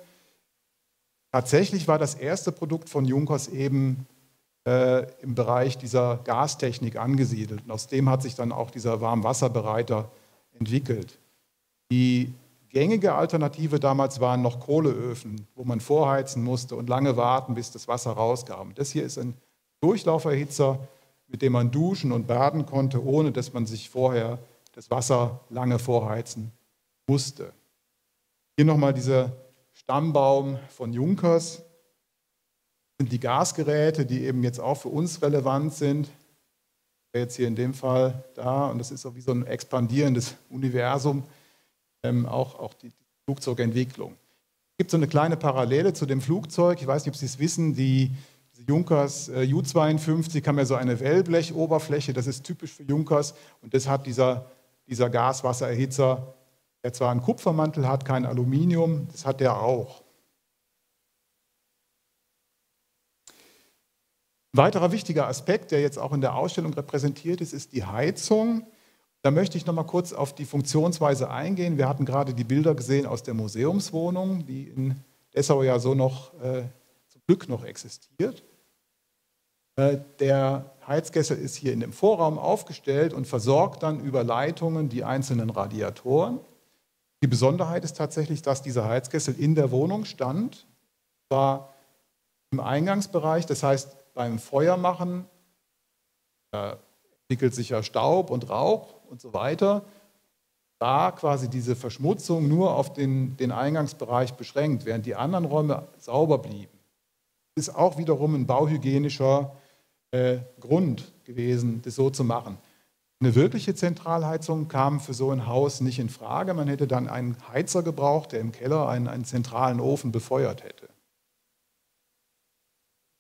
Tatsächlich war das erste Produkt von Junkers eben äh, im Bereich dieser Gastechnik angesiedelt. Und aus dem hat sich dann auch dieser Warmwasserbereiter entwickelt. Die gängige Alternative damals waren noch Kohleöfen, wo man vorheizen musste und lange warten, bis das Wasser rauskam. Das hier ist ein Durchlauferhitzer, mit dem man duschen und baden konnte, ohne dass man sich vorher das Wasser lange vorheizen musste. Hier nochmal dieser Stammbaum von Junkers. Sind die Gasgeräte, die eben jetzt auch für uns relevant sind. Jetzt hier in dem Fall da, und das ist so wie so ein expandierendes Universum, ähm, auch, auch die Flugzeugentwicklung. Es gibt so eine kleine Parallele zu dem Flugzeug. Ich weiß nicht, ob Sie es wissen, die Junkers äh, U-52 haben ja so eine Wellblechoberfläche, das ist typisch für Junkers und das hat dieser, dieser Gaswassererhitzer, der zwar einen Kupfermantel hat, kein Aluminium, das hat der auch. Weiterer wichtiger Aspekt, der jetzt auch in der Ausstellung repräsentiert ist, ist die Heizung. Da möchte ich noch mal kurz auf die Funktionsweise eingehen. Wir hatten gerade die Bilder gesehen aus der Museumswohnung, die in Dessau ja so noch äh, zum Glück noch existiert. Äh, der Heizkessel ist hier in dem Vorraum aufgestellt und versorgt dann über Leitungen die einzelnen Radiatoren. Die Besonderheit ist tatsächlich, dass dieser Heizkessel in der Wohnung stand, war im Eingangsbereich, das heißt beim Feuermachen äh, entwickelt sich ja Staub und Rauch und so weiter, war quasi diese Verschmutzung nur auf den, den Eingangsbereich beschränkt, während die anderen Räume sauber blieben. Ist auch wiederum ein bauhygienischer äh, Grund gewesen, das so zu machen. Eine wirkliche Zentralheizung kam für so ein Haus nicht in Frage. Man hätte dann einen Heizer gebraucht, der im Keller einen, einen zentralen Ofen befeuert hätte.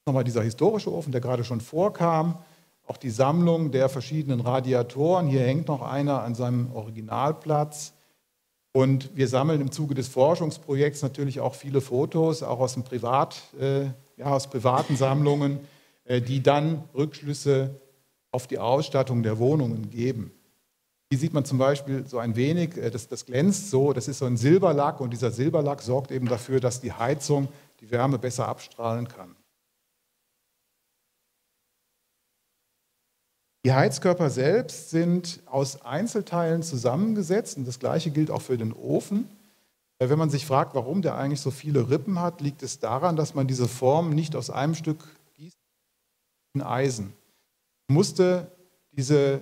Nochmal dieser historische Ofen, der gerade schon vorkam. Auch die Sammlung der verschiedenen Radiatoren. Hier hängt noch einer an seinem Originalplatz. Und wir sammeln im Zuge des Forschungsprojekts natürlich auch viele Fotos, auch aus, Privat, äh, ja, aus privaten Sammlungen äh, die dann Rückschlüsse auf die Ausstattung der Wohnungen geben. Hier sieht man zum Beispiel so ein wenig, äh, das, das glänzt so, das ist so ein Silberlack und dieser Silberlack sorgt eben dafür, dass die Heizung die Wärme besser abstrahlen kann. Die Heizkörper selbst sind aus Einzelteilen zusammengesetzt und das gleiche gilt auch für den Ofen. Wenn man sich fragt, warum der eigentlich so viele Rippen hat, liegt es daran, dass man diese Form nicht aus einem Stück in Eisen. Ich musste diese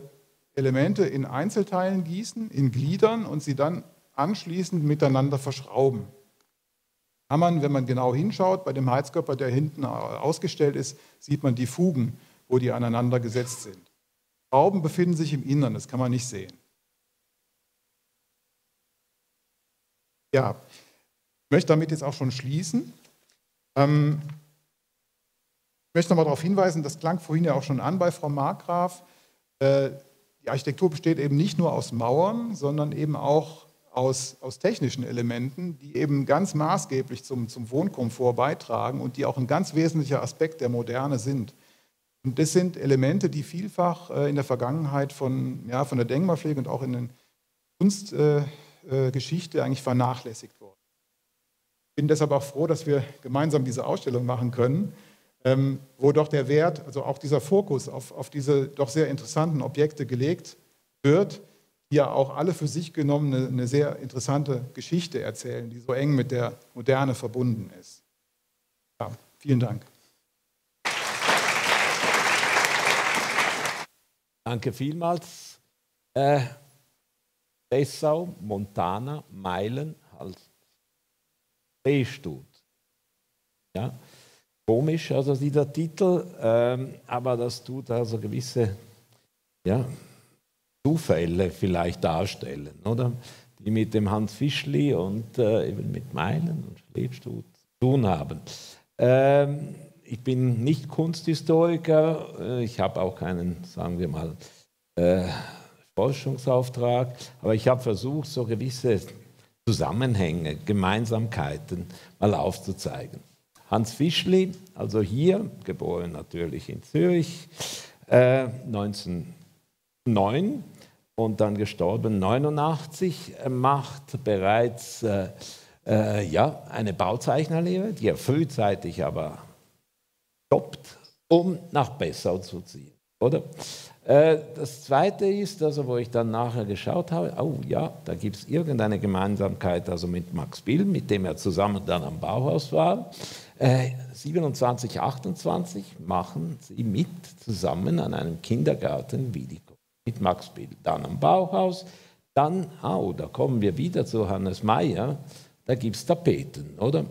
Elemente in Einzelteilen gießen, in Gliedern und sie dann anschließend miteinander verschrauben. Kann man, wenn man genau hinschaut, bei dem Heizkörper, der hinten ausgestellt ist, sieht man die Fugen, wo die aneinander gesetzt sind. Schrauben befinden sich im Innern, das kann man nicht sehen. Ja, ich möchte damit jetzt auch schon schließen. Ähm, ich möchte nochmal darauf hinweisen, das klang vorhin ja auch schon an bei Frau Markgraf. Äh, die Architektur besteht eben nicht nur aus Mauern, sondern eben auch aus, aus technischen Elementen, die eben ganz maßgeblich zum, zum Wohnkomfort beitragen und die auch ein ganz wesentlicher Aspekt der Moderne sind. Und das sind Elemente, die vielfach äh, in der Vergangenheit von, ja, von der Denkmalpflege und auch in den Kunst, äh, Geschichte eigentlich vernachlässigt worden. Ich bin deshalb auch froh, dass wir gemeinsam diese Ausstellung machen können, ähm, wo doch der Wert, also auch dieser Fokus auf, auf diese doch sehr interessanten Objekte gelegt wird, die ja auch alle für sich genommen eine, eine sehr interessante Geschichte erzählen, die so eng mit der Moderne verbunden ist. Ja, vielen Dank. Danke vielmals. Äh, Dessau, Montana, Meilen, als Drehstut. Ja, komisch, also dieser Titel, ähm, aber das tut also gewisse ja, Zufälle vielleicht darstellen, oder? Die mit dem Hans Fischli und äh, eben mit Meilen und Schwebstut zu tun haben. Ähm, ich bin nicht Kunsthistoriker, äh, ich habe auch keinen, sagen wir mal, äh, Forschungsauftrag, aber ich habe versucht, so gewisse Zusammenhänge, Gemeinsamkeiten mal aufzuzeigen. Hans Fischli, also hier, geboren natürlich in Zürich, äh, 1909 und dann gestorben 89, macht bereits äh, äh, ja, eine Bauzeichnerlehre, die er frühzeitig aber stoppt, um nach Bessau zu ziehen. Oder? Äh, das Zweite ist, also wo ich dann nachher geschaut habe, oh ja, da gibt es irgendeine Gemeinsamkeit also mit Max Bill, mit dem er zusammen dann am Bauhaus war. 27, äh, 28 machen sie mit zusammen an einem Kindergarten Wiediko mit Max Bill. Dann am Bauhaus, dann, oh, da kommen wir wieder zu Hannes Meyer, da gibt es Tapeten, oder?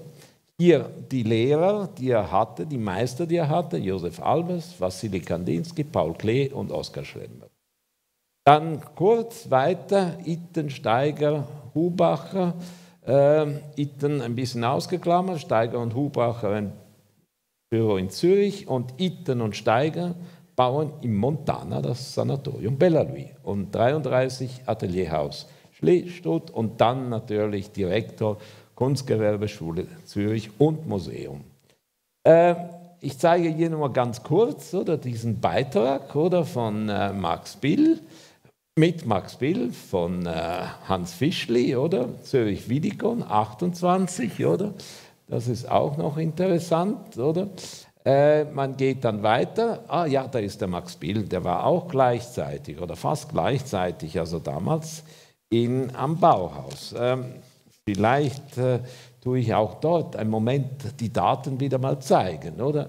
Hier die Lehrer, die er hatte, die Meister, die er hatte, Josef Albers, Wassili Kandinsky, Paul Klee und Oskar Schlemmer. Dann kurz weiter, Itten, Steiger, Hubacher, äh, Itten ein bisschen ausgeklammert, Steiger und Hubacher ein Büro in Zürich und Itten und Steiger bauen im Montana das Sanatorium Bellary und 33 Atelierhaus Schlestutt und dann natürlich Direktor Kunstgewerbeschule Zürich und Museum. Äh, ich zeige hier nur ganz kurz oder, diesen Beitrag oder, von äh, Max Bill, mit Max Bill von äh, Hans Fischli, oder? Zürich Vidikon 28, oder? Das ist auch noch interessant, oder? Äh, man geht dann weiter. Ah ja, da ist der Max Bill, der war auch gleichzeitig oder fast gleichzeitig, also damals in, am Bauhaus. Ähm, Vielleicht äh, tue ich auch dort einen Moment die Daten wieder mal zeigen, oder?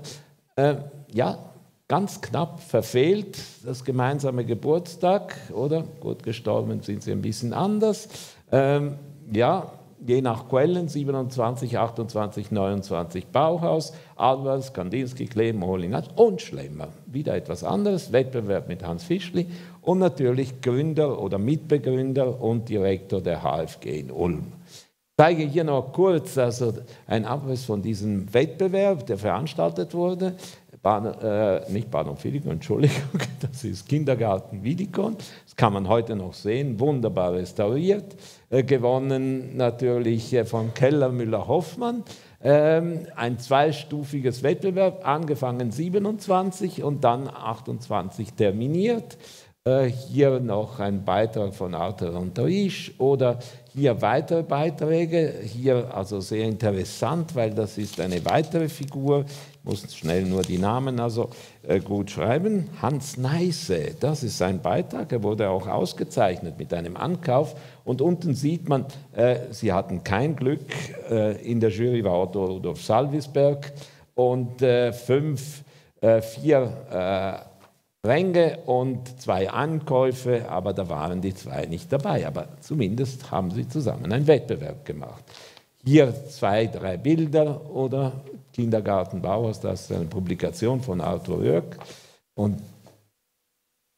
Äh, ja, ganz knapp verfehlt das gemeinsame Geburtstag, oder? Gut, gestorben sind sie ein bisschen anders. Ähm, ja, je nach Quellen 27, 28, 29 Bauhaus, Albers, Kandinsky, Klee, Molinat und Schlemmer. Wieder etwas anderes, Wettbewerb mit Hans Fischli und natürlich Gründer oder Mitbegründer und Direktor der HFG in Ulm zeige hier noch kurz also einen Abriss von diesem Wettbewerb, der veranstaltet wurde. Bahn, äh, nicht Bahnhof Wiedikon, Entschuldigung, das ist Kindergarten Wiedikon. Das kann man heute noch sehen, wunderbar restauriert. Äh, gewonnen natürlich äh, von Keller Müller-Hoffmann. Ähm, ein zweistufiges Wettbewerb, angefangen 27 und dann 28 terminiert. Äh, hier noch ein Beitrag von Arthur Antoisch oder hier weitere Beiträge. Hier also sehr interessant, weil das ist eine weitere Figur. Ich muss schnell nur die Namen also äh, gut schreiben. Hans Neisse, das ist sein Beitrag. Er wurde auch ausgezeichnet mit einem Ankauf. Und unten sieht man, äh, sie hatten kein Glück. in der Jury war Otto Rudolf Salvisberg und fünf, vier Ränge und zwei Ankäufe, aber da waren die zwei nicht dabei. Aber zumindest haben sie zusammen einen Wettbewerb gemacht. Hier zwei, drei Bilder oder Kindergarten Bauhaus, das ist eine Publikation von Arthur Jörg. Und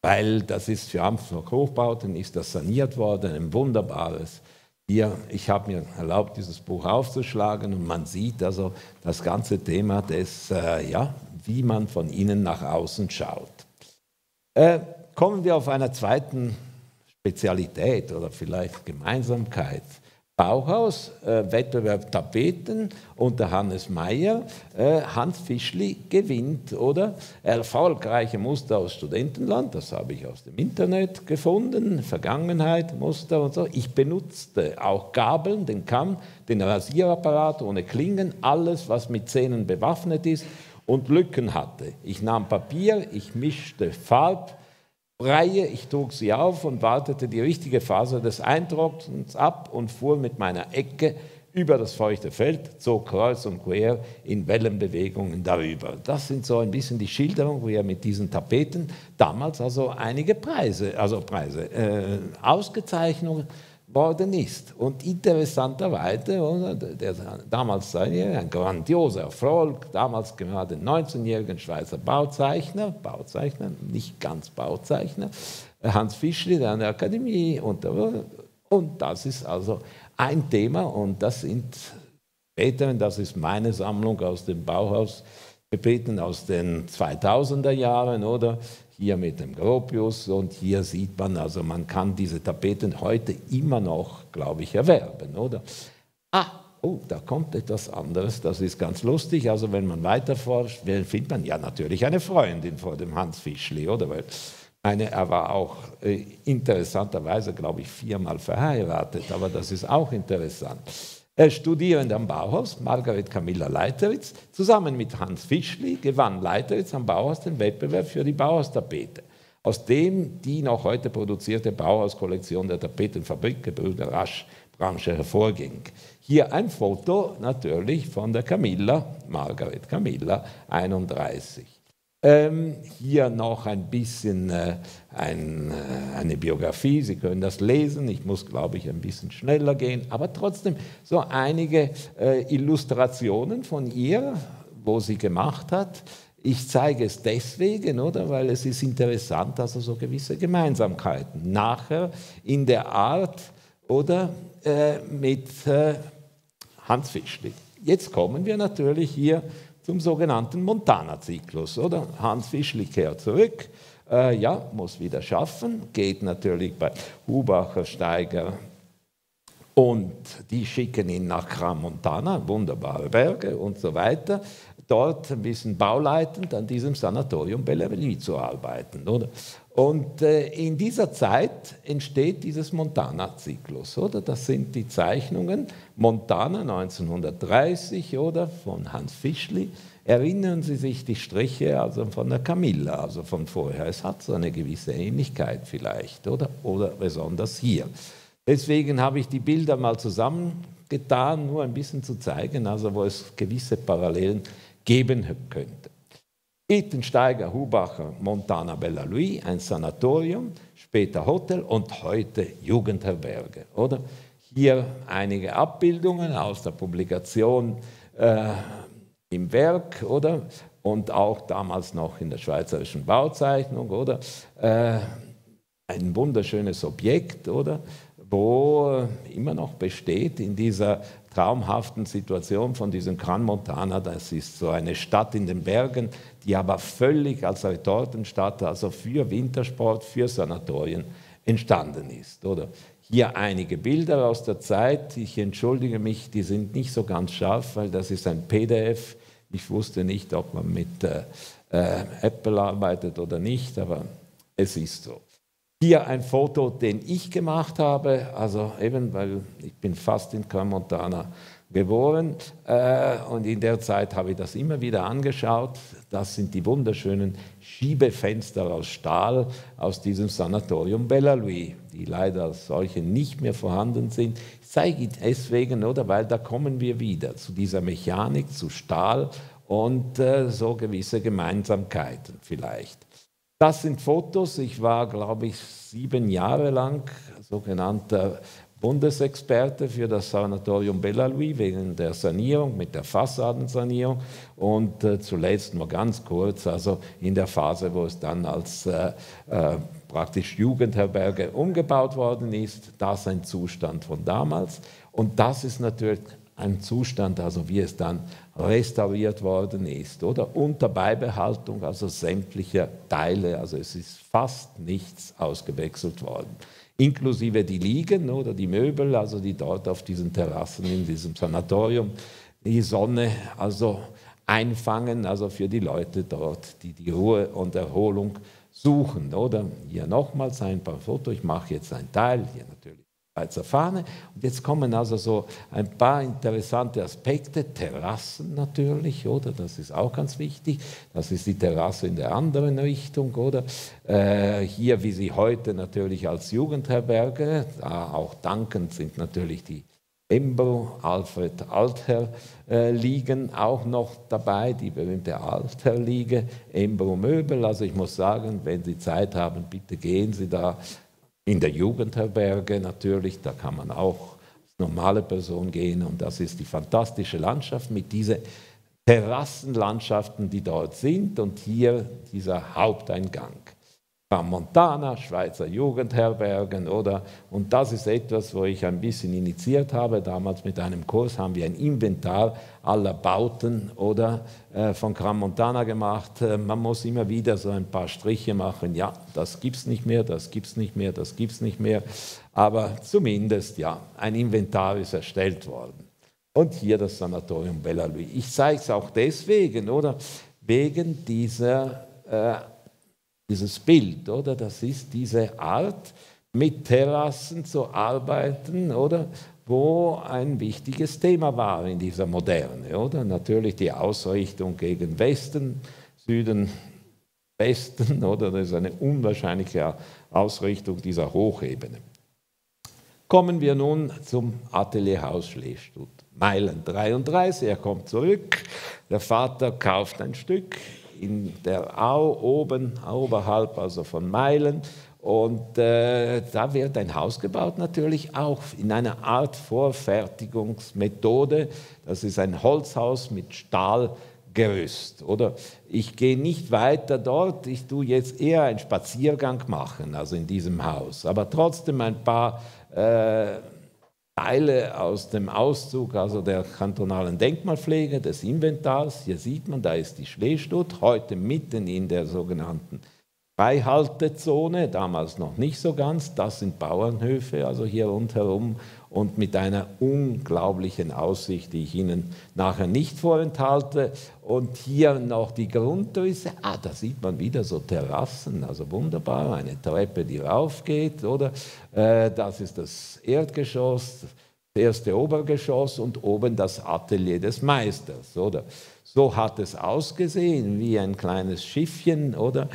weil das ist für Amtsburg Hochbauten, ist das saniert worden, ein wunderbares. Hier, ich habe mir erlaubt, dieses Buch aufzuschlagen und man sieht also das ganze Thema des, äh, ja, wie man von innen nach außen schaut. Äh, kommen wir auf einer zweiten Spezialität oder vielleicht Gemeinsamkeit. Bauhaus, äh, Wettbewerb Tapeten unter Hannes Meyer. Äh, Hans Fischli gewinnt, oder? Erfolgreiche Muster aus Studentenland, das habe ich aus dem Internet gefunden, Vergangenheit, Muster und so. Ich benutzte auch Gabeln, den Kamm, den Rasierapparat ohne Klingen, alles, was mit Zähnen bewaffnet ist und Lücken hatte. Ich nahm Papier, ich mischte Farb, Reihe, ich trug sie auf und wartete die richtige Phase des Eintrocknens ab und fuhr mit meiner Ecke über das feuchte Feld, zog kreuz und quer in Wellenbewegungen darüber. Das sind so ein bisschen die Schilderungen, wo er mit diesen Tapeten damals also einige Preise, also Preise, äh, Ausgezeichnungen worden ist. Und interessanterweise, der, damals ein grandioser Erfolg, damals gerade 19-jährigen Schweizer Bauzeichner, Bauzeichner, nicht ganz Bauzeichner, Hans Fischli an der Akademie und, und das ist also ein Thema und das sind später, das ist meine Sammlung aus dem Bauhaus, gebeten aus den 2000er Jahren oder hier mit dem Gropius und hier sieht man, also man kann diese Tapeten heute immer noch, glaube ich, erwerben, oder? Ah, oh, da kommt etwas anderes, das ist ganz lustig. Also wenn man weiter forscht, findet man ja natürlich eine Freundin vor dem Hans Fischli, oder? Weil eine, er war auch äh, interessanterweise, glaube ich, viermal verheiratet, aber das ist auch interessant. Er studierte am Bauhaus, Margaret Camilla Leiteritz, zusammen mit Hans Fischli gewann Leiteritz am Bauhaus den Wettbewerb für die Bauhaustapete, aus dem die noch heute produzierte Bauhauskollektion der Tapetenfabrik Gebrüder Rasch Branche hervorging. Hier ein Foto natürlich von der Camilla, Margaret Camilla, 31. Ähm, hier noch ein bisschen äh, ein, äh, eine Biografie, Sie können das lesen, ich muss, glaube ich, ein bisschen schneller gehen, aber trotzdem so einige äh, Illustrationen von ihr, wo sie gemacht hat. Ich zeige es deswegen, oder, weil es ist interessant, also so gewisse Gemeinsamkeiten. Nachher in der Art oder äh, mit äh, Hans Fischli. Jetzt kommen wir natürlich hier zum sogenannten Montana-Zyklus. Oder? Hans Fischli kehrt zurück, äh, ja, muss wieder schaffen, geht natürlich bei Hubacher, Steiger und die schicken ihn nach Cramontana, wunderbare Berge und so weiter, dort ein bisschen bauleitend an diesem Sanatorium Bellevue zu arbeiten. Oder? Und äh, in dieser Zeit entsteht dieses Montana-Zyklus, oder? Das sind die Zeichnungen Montana 1930 oder von Hans Fischli. Erinnern Sie sich die Striche also von der Camilla, also von vorher. Es hat so eine gewisse Ähnlichkeit vielleicht, oder? Oder besonders hier. Deswegen habe ich die Bilder mal zusammengetan, nur ein bisschen zu zeigen, also wo es gewisse Parallelen geben könnte. Ittensteiger, Hubacher, Montana Bella Lui, ein Sanatorium, später Hotel und heute Jugendherberge. Oder? Hier einige Abbildungen aus der Publikation äh, im Werk, oder? Und auch damals noch in der schweizerischen Bauzeichnung, oder? Äh, ein wunderschönes Objekt, oder? Wo immer noch besteht in dieser traumhaften Situation von diesem Gran Montana. Das ist so eine Stadt in den Bergen, die aber völlig als Retortenstadt, also für Wintersport, für Sanatorien entstanden ist. Oder hier einige Bilder aus der Zeit. Ich entschuldige mich, die sind nicht so ganz scharf, weil das ist ein PDF. Ich wusste nicht, ob man mit äh, äh Apple arbeitet oder nicht, aber es ist so. Hier ein Foto, den ich gemacht habe, also eben, weil ich bin fast in Cremantana geboren äh, und in der Zeit habe ich das immer wieder angeschaut. Das sind die wunderschönen Schiebefenster aus Stahl aus diesem Sanatorium Bella Louis, die leider als solche nicht mehr vorhanden sind. Ich zeige deswegen, oder weil da kommen wir wieder zu dieser Mechanik, zu Stahl und äh, so gewisse Gemeinsamkeiten vielleicht. Das sind Fotos. Ich war, glaube ich, sieben Jahre lang sogenannter Bundesexperte für das Sanatorium Bella Louis wegen der Sanierung, mit der Fassadensanierung und äh, zuletzt nur ganz kurz, also in der Phase, wo es dann als äh, äh, praktisch Jugendherberge umgebaut worden ist. Das ein Zustand von damals. Und das ist natürlich ein Zustand, also wie es dann restauriert worden ist, oder unter Beibehaltung also sämtlicher Teile, also es ist fast nichts ausgewechselt worden. inklusive die Liegen oder die Möbel, also die dort auf diesen Terrassen in diesem Sanatorium die Sonne also einfangen, also für die Leute dort, die die Ruhe und Erholung suchen. Oder hier nochmals ein paar Fotos, ich mache jetzt ein Teil, hier natürlich Schweizer Fahne. Und jetzt kommen also so ein paar interessante Aspekte. Terrassen natürlich, oder? Das ist auch ganz wichtig. Das ist die Terrasse in der anderen Richtung, oder? Äh, hier, wie sie heute natürlich als Jugendherberge, da auch dankend sind natürlich die Embro, Alfred Altherr äh, liegen auch noch dabei, die berühmte Altherr-Liege, Embro Möbel. Also ich muss sagen, wenn Sie Zeit haben, bitte gehen Sie da in der Jugendherberge natürlich, da kann man auch als normale Person gehen und das ist die fantastische Landschaft mit diesen Terrassenlandschaften, die dort sind und hier dieser Haupteingang. Montana, Schweizer Jugendherbergen oder und das ist etwas, wo ich ein bisschen initiiert habe. Damals mit einem Kurs haben wir ein Inventar aller Bauten oder äh, von Montana gemacht. Äh, man muss immer wieder so ein paar Striche machen. Ja, das gibt's nicht mehr, das gibt's nicht mehr, das gibt's nicht mehr. Aber zumindest ja, ein Inventar ist erstellt worden. Und hier das Sanatorium Bella Louis. Ich zeige es auch deswegen, oder wegen dieser äh, dieses Bild, oder? Das ist diese Art, mit Terrassen zu arbeiten, oder? Wo ein wichtiges Thema war in dieser Moderne, oder? Natürlich die Ausrichtung gegen Westen, Süden, Westen, oder? Das ist eine unwahrscheinliche Ausrichtung dieser Hochebene. Kommen wir nun zum Atelierhaus Schleestutt. Meilen 33, er kommt zurück, der Vater kauft ein Stück, in der Au oben, oberhalb also von Meilen. Und äh, da wird ein Haus gebaut, natürlich auch in einer Art Vorfertigungsmethode. Das ist ein Holzhaus mit Stahlgerüst. Oder ich gehe nicht weiter dort, ich tue jetzt eher einen Spaziergang machen, also in diesem Haus. Aber trotzdem ein paar äh, Teile aus dem Auszug, also der kantonalen Denkmalpflege, des Inventars. Hier sieht man, da ist die Schleestutt, heute mitten in der sogenannten Freihaltezone, damals noch nicht so ganz. Das sind Bauernhöfe, also hier rundherum und mit einer unglaublichen Aussicht, die ich Ihnen nachher nicht vorenthalte. Und hier noch die Grundrisse. Ah, da sieht man wieder so Terrassen, also wunderbar, eine Treppe, die raufgeht, oder? Äh, das ist das Erdgeschoss, das erste Obergeschoss und oben das Atelier des Meisters, oder? So hat es ausgesehen, wie ein kleines Schiffchen, oder?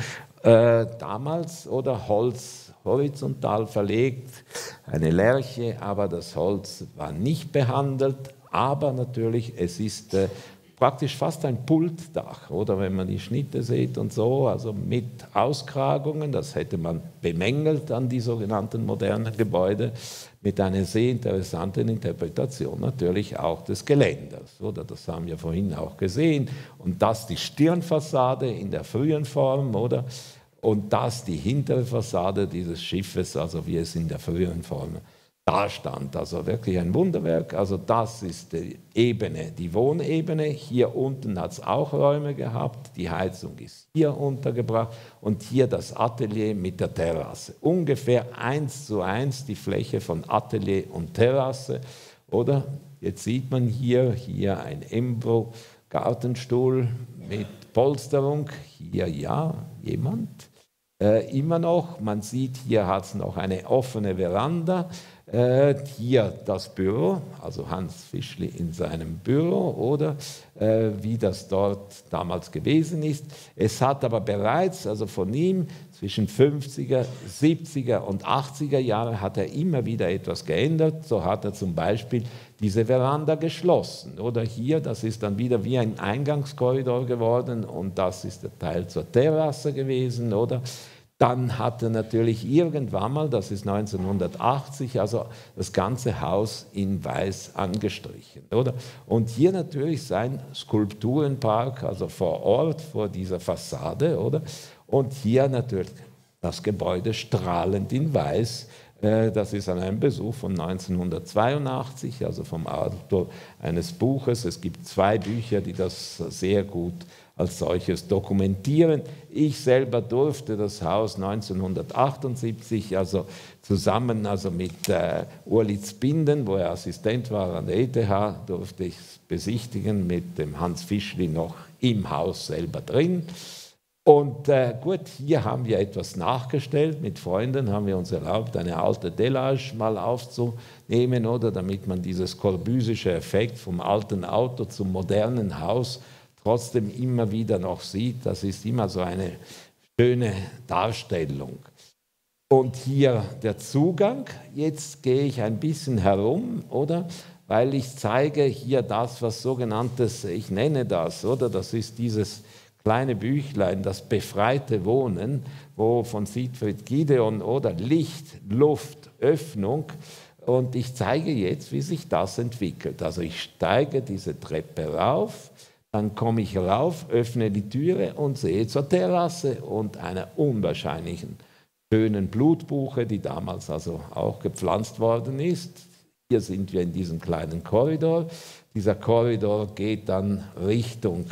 Äh, damals, oder Holz horizontal verlegt, eine Lerche, aber das Holz war nicht behandelt. Aber natürlich, es ist äh, praktisch fast ein Pultdach, oder? Wenn man die Schnitte sieht und so, also mit Auskragungen, das hätte man bemängelt an die sogenannten modernen Gebäude, mit einer sehr interessanten Interpretation natürlich auch des Geländers, oder? Das haben wir vorhin auch gesehen, und das die Stirnfassade in der frühen Form, oder? Und das die hintere Fassade dieses Schiffes, also wie es in der früheren Form dastand. Also wirklich ein Wunderwerk. Also das ist die Ebene, die Wohnebene. Hier unten hat es auch Räume gehabt. Die Heizung ist hier untergebracht und hier das Atelier mit der Terrasse. Ungefähr eins zu eins die Fläche von Atelier und Terrasse. Oder jetzt sieht man hier, hier ein Embro Gartenstuhl mit Polsterung. Hier ja, jemand. Äh, immer noch, man sieht, hier hat es noch eine offene Veranda. Äh, hier das Büro, also Hans Fischli in seinem Büro oder äh, wie das dort damals gewesen ist. Es hat aber bereits, also von ihm zwischen 50er, 70er und 80er Jahren hat er immer wieder etwas geändert. So hat er zum Beispiel diese Veranda geschlossen. Oder hier, das ist dann wieder wie ein Eingangskorridor geworden und das ist der Teil zur Terrasse gewesen. Oder dann hat er natürlich irgendwann mal, das ist 1980, also das ganze Haus in Weiß angestrichen. Oder? Und hier natürlich sein Skulpturenpark, also vor Ort, vor dieser Fassade. Oder? Und hier natürlich das Gebäude strahlend in Weiß Äh, das ist ein Besuch von 1982, also vom Autor eines Buches. Es gibt zwei Bücher, die das sehr gut als solches dokumentieren. Ich selber durfte das Haus 1978, also zusammen also mit äh, Urlitz Binden, wo er Assistent war an der ETH, durfte ich es besichtigen mit dem Hans Fischli noch im Haus selber drin. Und äh, gut, hier haben wir etwas nachgestellt. Mit Freunden haben wir uns erlaubt, eine alte Delage mal aufzunehmen, oder damit man dieses korbüsische Effekt vom alten Auto zum modernen Haus trotzdem immer wieder noch sieht. Das ist immer so eine schöne Darstellung. Und hier der Zugang. Jetzt gehe ich ein bisschen herum, oder? Weil ich zeige hier das, was sogenanntes, ich nenne das, oder? Das ist dieses kleine Büchlein, das befreite Wohnen, wo von Siegfried Gideon oder Licht, Luft, Öffnung. Und ich zeige jetzt, wie sich das entwickelt. Also ich steige diese Treppe rauf, dann komme ich rauf, öffne die Türe und sehe zur Terrasse und einer unwahrscheinlichen schönen Blutbuche, die damals also auch gepflanzt worden ist. Hier sind wir in diesem kleinen Korridor. Dieser Korridor geht dann Richtung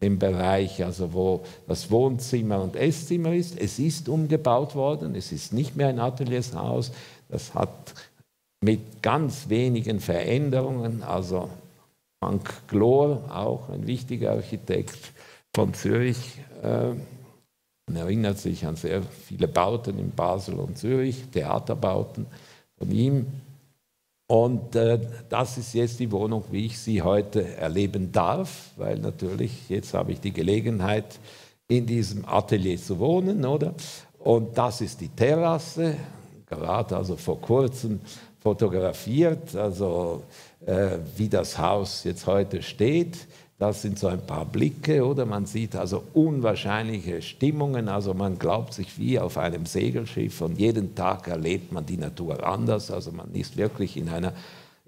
im Bereich, also wo das Wohnzimmer und Esszimmer ist. Es ist umgebaut worden, es ist nicht mehr ein Ateliershaus. Das hat mit ganz wenigen Veränderungen, also Frank Glor, auch ein wichtiger Architekt von Zürich, man erinnert sich an sehr viele Bauten in Basel und Zürich, Theaterbauten von ihm. Und äh, das ist jetzt die Wohnung, wie ich sie heute erleben darf, weil natürlich jetzt habe ich die Gelegenheit, in diesem Atelier zu wohnen, oder? Und das ist die Terrasse, gerade also vor kurzem fotografiert, also äh, wie das Haus jetzt heute steht. Das sind so ein paar Blicke, oder? Man sieht also unwahrscheinliche Stimmungen, also man glaubt sich wie auf einem Segelschiff und jeden Tag erlebt man die Natur anders. Also man ist wirklich in einer,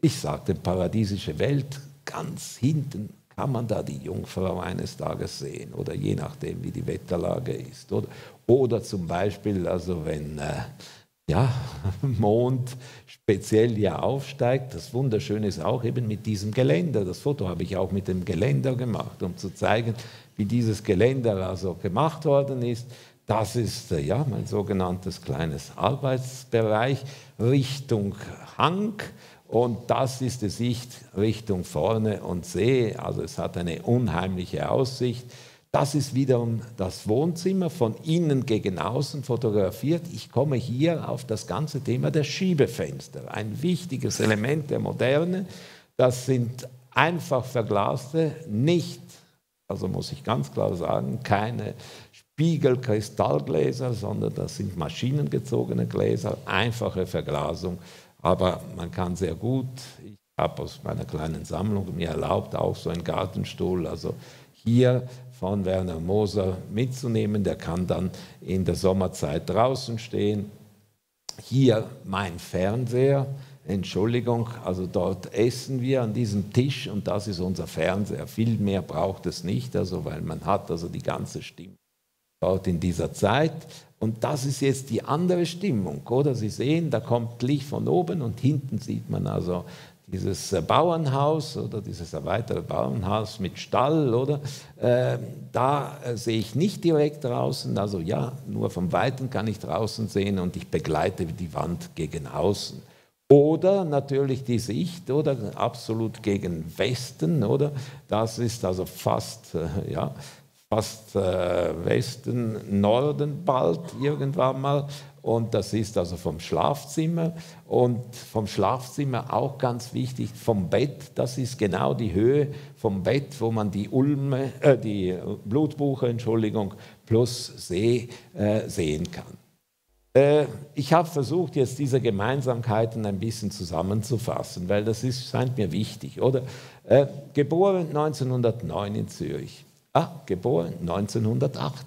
ich sagte, paradiesische Welt. Ganz hinten kann man da die Jungfrau eines Tages sehen, oder je nachdem, wie die Wetterlage ist. Oder, oder zum Beispiel, also wenn äh, ja, Mond speziell ja aufsteigt. Das Wunderschöne ist auch eben mit diesem Geländer. Das Foto habe ich auch mit dem Geländer gemacht, um zu zeigen, wie dieses Geländer also gemacht worden ist. Das ist äh, ja mein sogenanntes kleines Arbeitsbereich Richtung Hang und das ist die Sicht Richtung vorne und See. Also es hat eine unheimliche Aussicht. Das ist wiederum das Wohnzimmer von innen gegen außen fotografiert. Ich komme hier auf das ganze Thema der Schiebefenster, ein wichtiges Element der Moderne. Das sind einfach verglaste, nicht, also muss ich ganz klar sagen, keine Spiegelkristallgläser, sondern das sind maschinengezogene Gläser, einfache Verglasung. Aber man kann sehr gut, ich habe aus meiner kleinen Sammlung mir erlaubt, auch so einen Gartenstuhl, also hier von Werner Moser mitzunehmen. Der kann dann in der Sommerzeit draußen stehen. Hier mein Fernseher. Entschuldigung, also dort essen wir an diesem Tisch und das ist unser Fernseher. Viel mehr braucht es nicht, also weil man hat also die ganze Stimmung dort in dieser Zeit. Und das ist jetzt die andere Stimmung, oder? Sie sehen, da kommt Licht von oben und hinten sieht man also dieses äh, Bauernhaus oder dieses erweiterte Bauernhaus mit Stall, oder? Äh, da sehe ich nicht direkt draußen, also ja, nur vom Weiten kann ich draußen sehen und ich begleite die Wand gegen außen. Oder natürlich die Sicht, oder absolut gegen Westen, oder? Das ist also fast, äh, ja, fast äh, Westen, Norden bald irgendwann mal. Und das ist also vom Schlafzimmer und vom Schlafzimmer auch ganz wichtig, vom Bett, das ist genau die Höhe vom Bett, wo man die Ulme, äh, die Blutbuche, Entschuldigung, plus See äh, sehen kann. Äh, ich habe versucht, jetzt diese Gemeinsamkeiten ein bisschen zusammenzufassen, weil das ist, scheint mir wichtig, oder? Äh, geboren 1909 in Zürich. Ah, geboren 1908,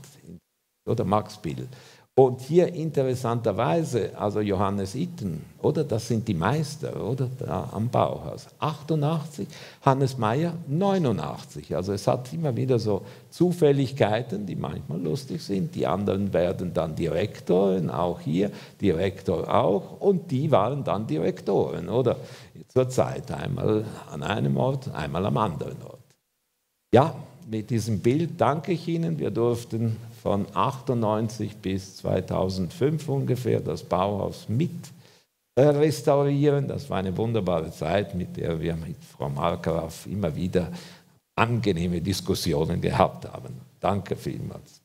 oder Max Bill. Und hier interessanterweise, also Johannes Itten, oder das sind die Meister, oder da am Bauhaus. 88, Hannes Meyer 89. Also es hat immer wieder so Zufälligkeiten, die manchmal lustig sind. Die anderen werden dann Direktoren, auch hier, Direktor auch, und die waren dann Direktoren, oder zur Zeit einmal an einem Ort, einmal am anderen Ort. Ja, mit diesem Bild danke ich Ihnen. Wir durften von 98 bis 2005 ungefähr das Bauhaus mit äh, restaurieren. Das war eine wunderbare Zeit, mit der wir mit Frau Markgraf immer wieder angenehme Diskussionen gehabt haben. Danke vielmals.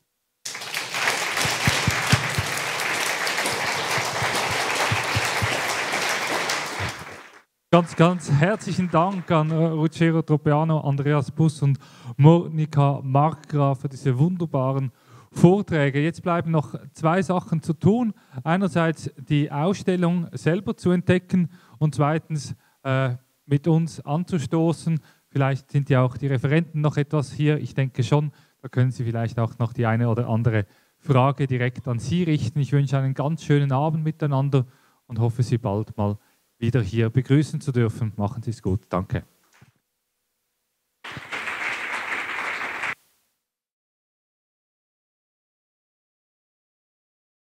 Ganz, ganz herzlichen Dank an äh, Ruggero Tropiano, Andreas Bus und Monika Markgraf für diese wunderbaren Vorträge. Jetzt bleiben noch zwei Sachen zu tun. Einerseits die Ausstellung selber zu entdecken und zweitens äh, mit uns anzustoßen. Vielleicht sind ja auch die Referenten noch etwas hier. Ich denke schon, da können Sie vielleicht auch noch die eine oder andere Frage direkt an Sie richten. Ich wünsche einen ganz schönen Abend miteinander und hoffe, Sie bald mal wieder hier begrüßen zu dürfen. Machen Sie es gut. Danke.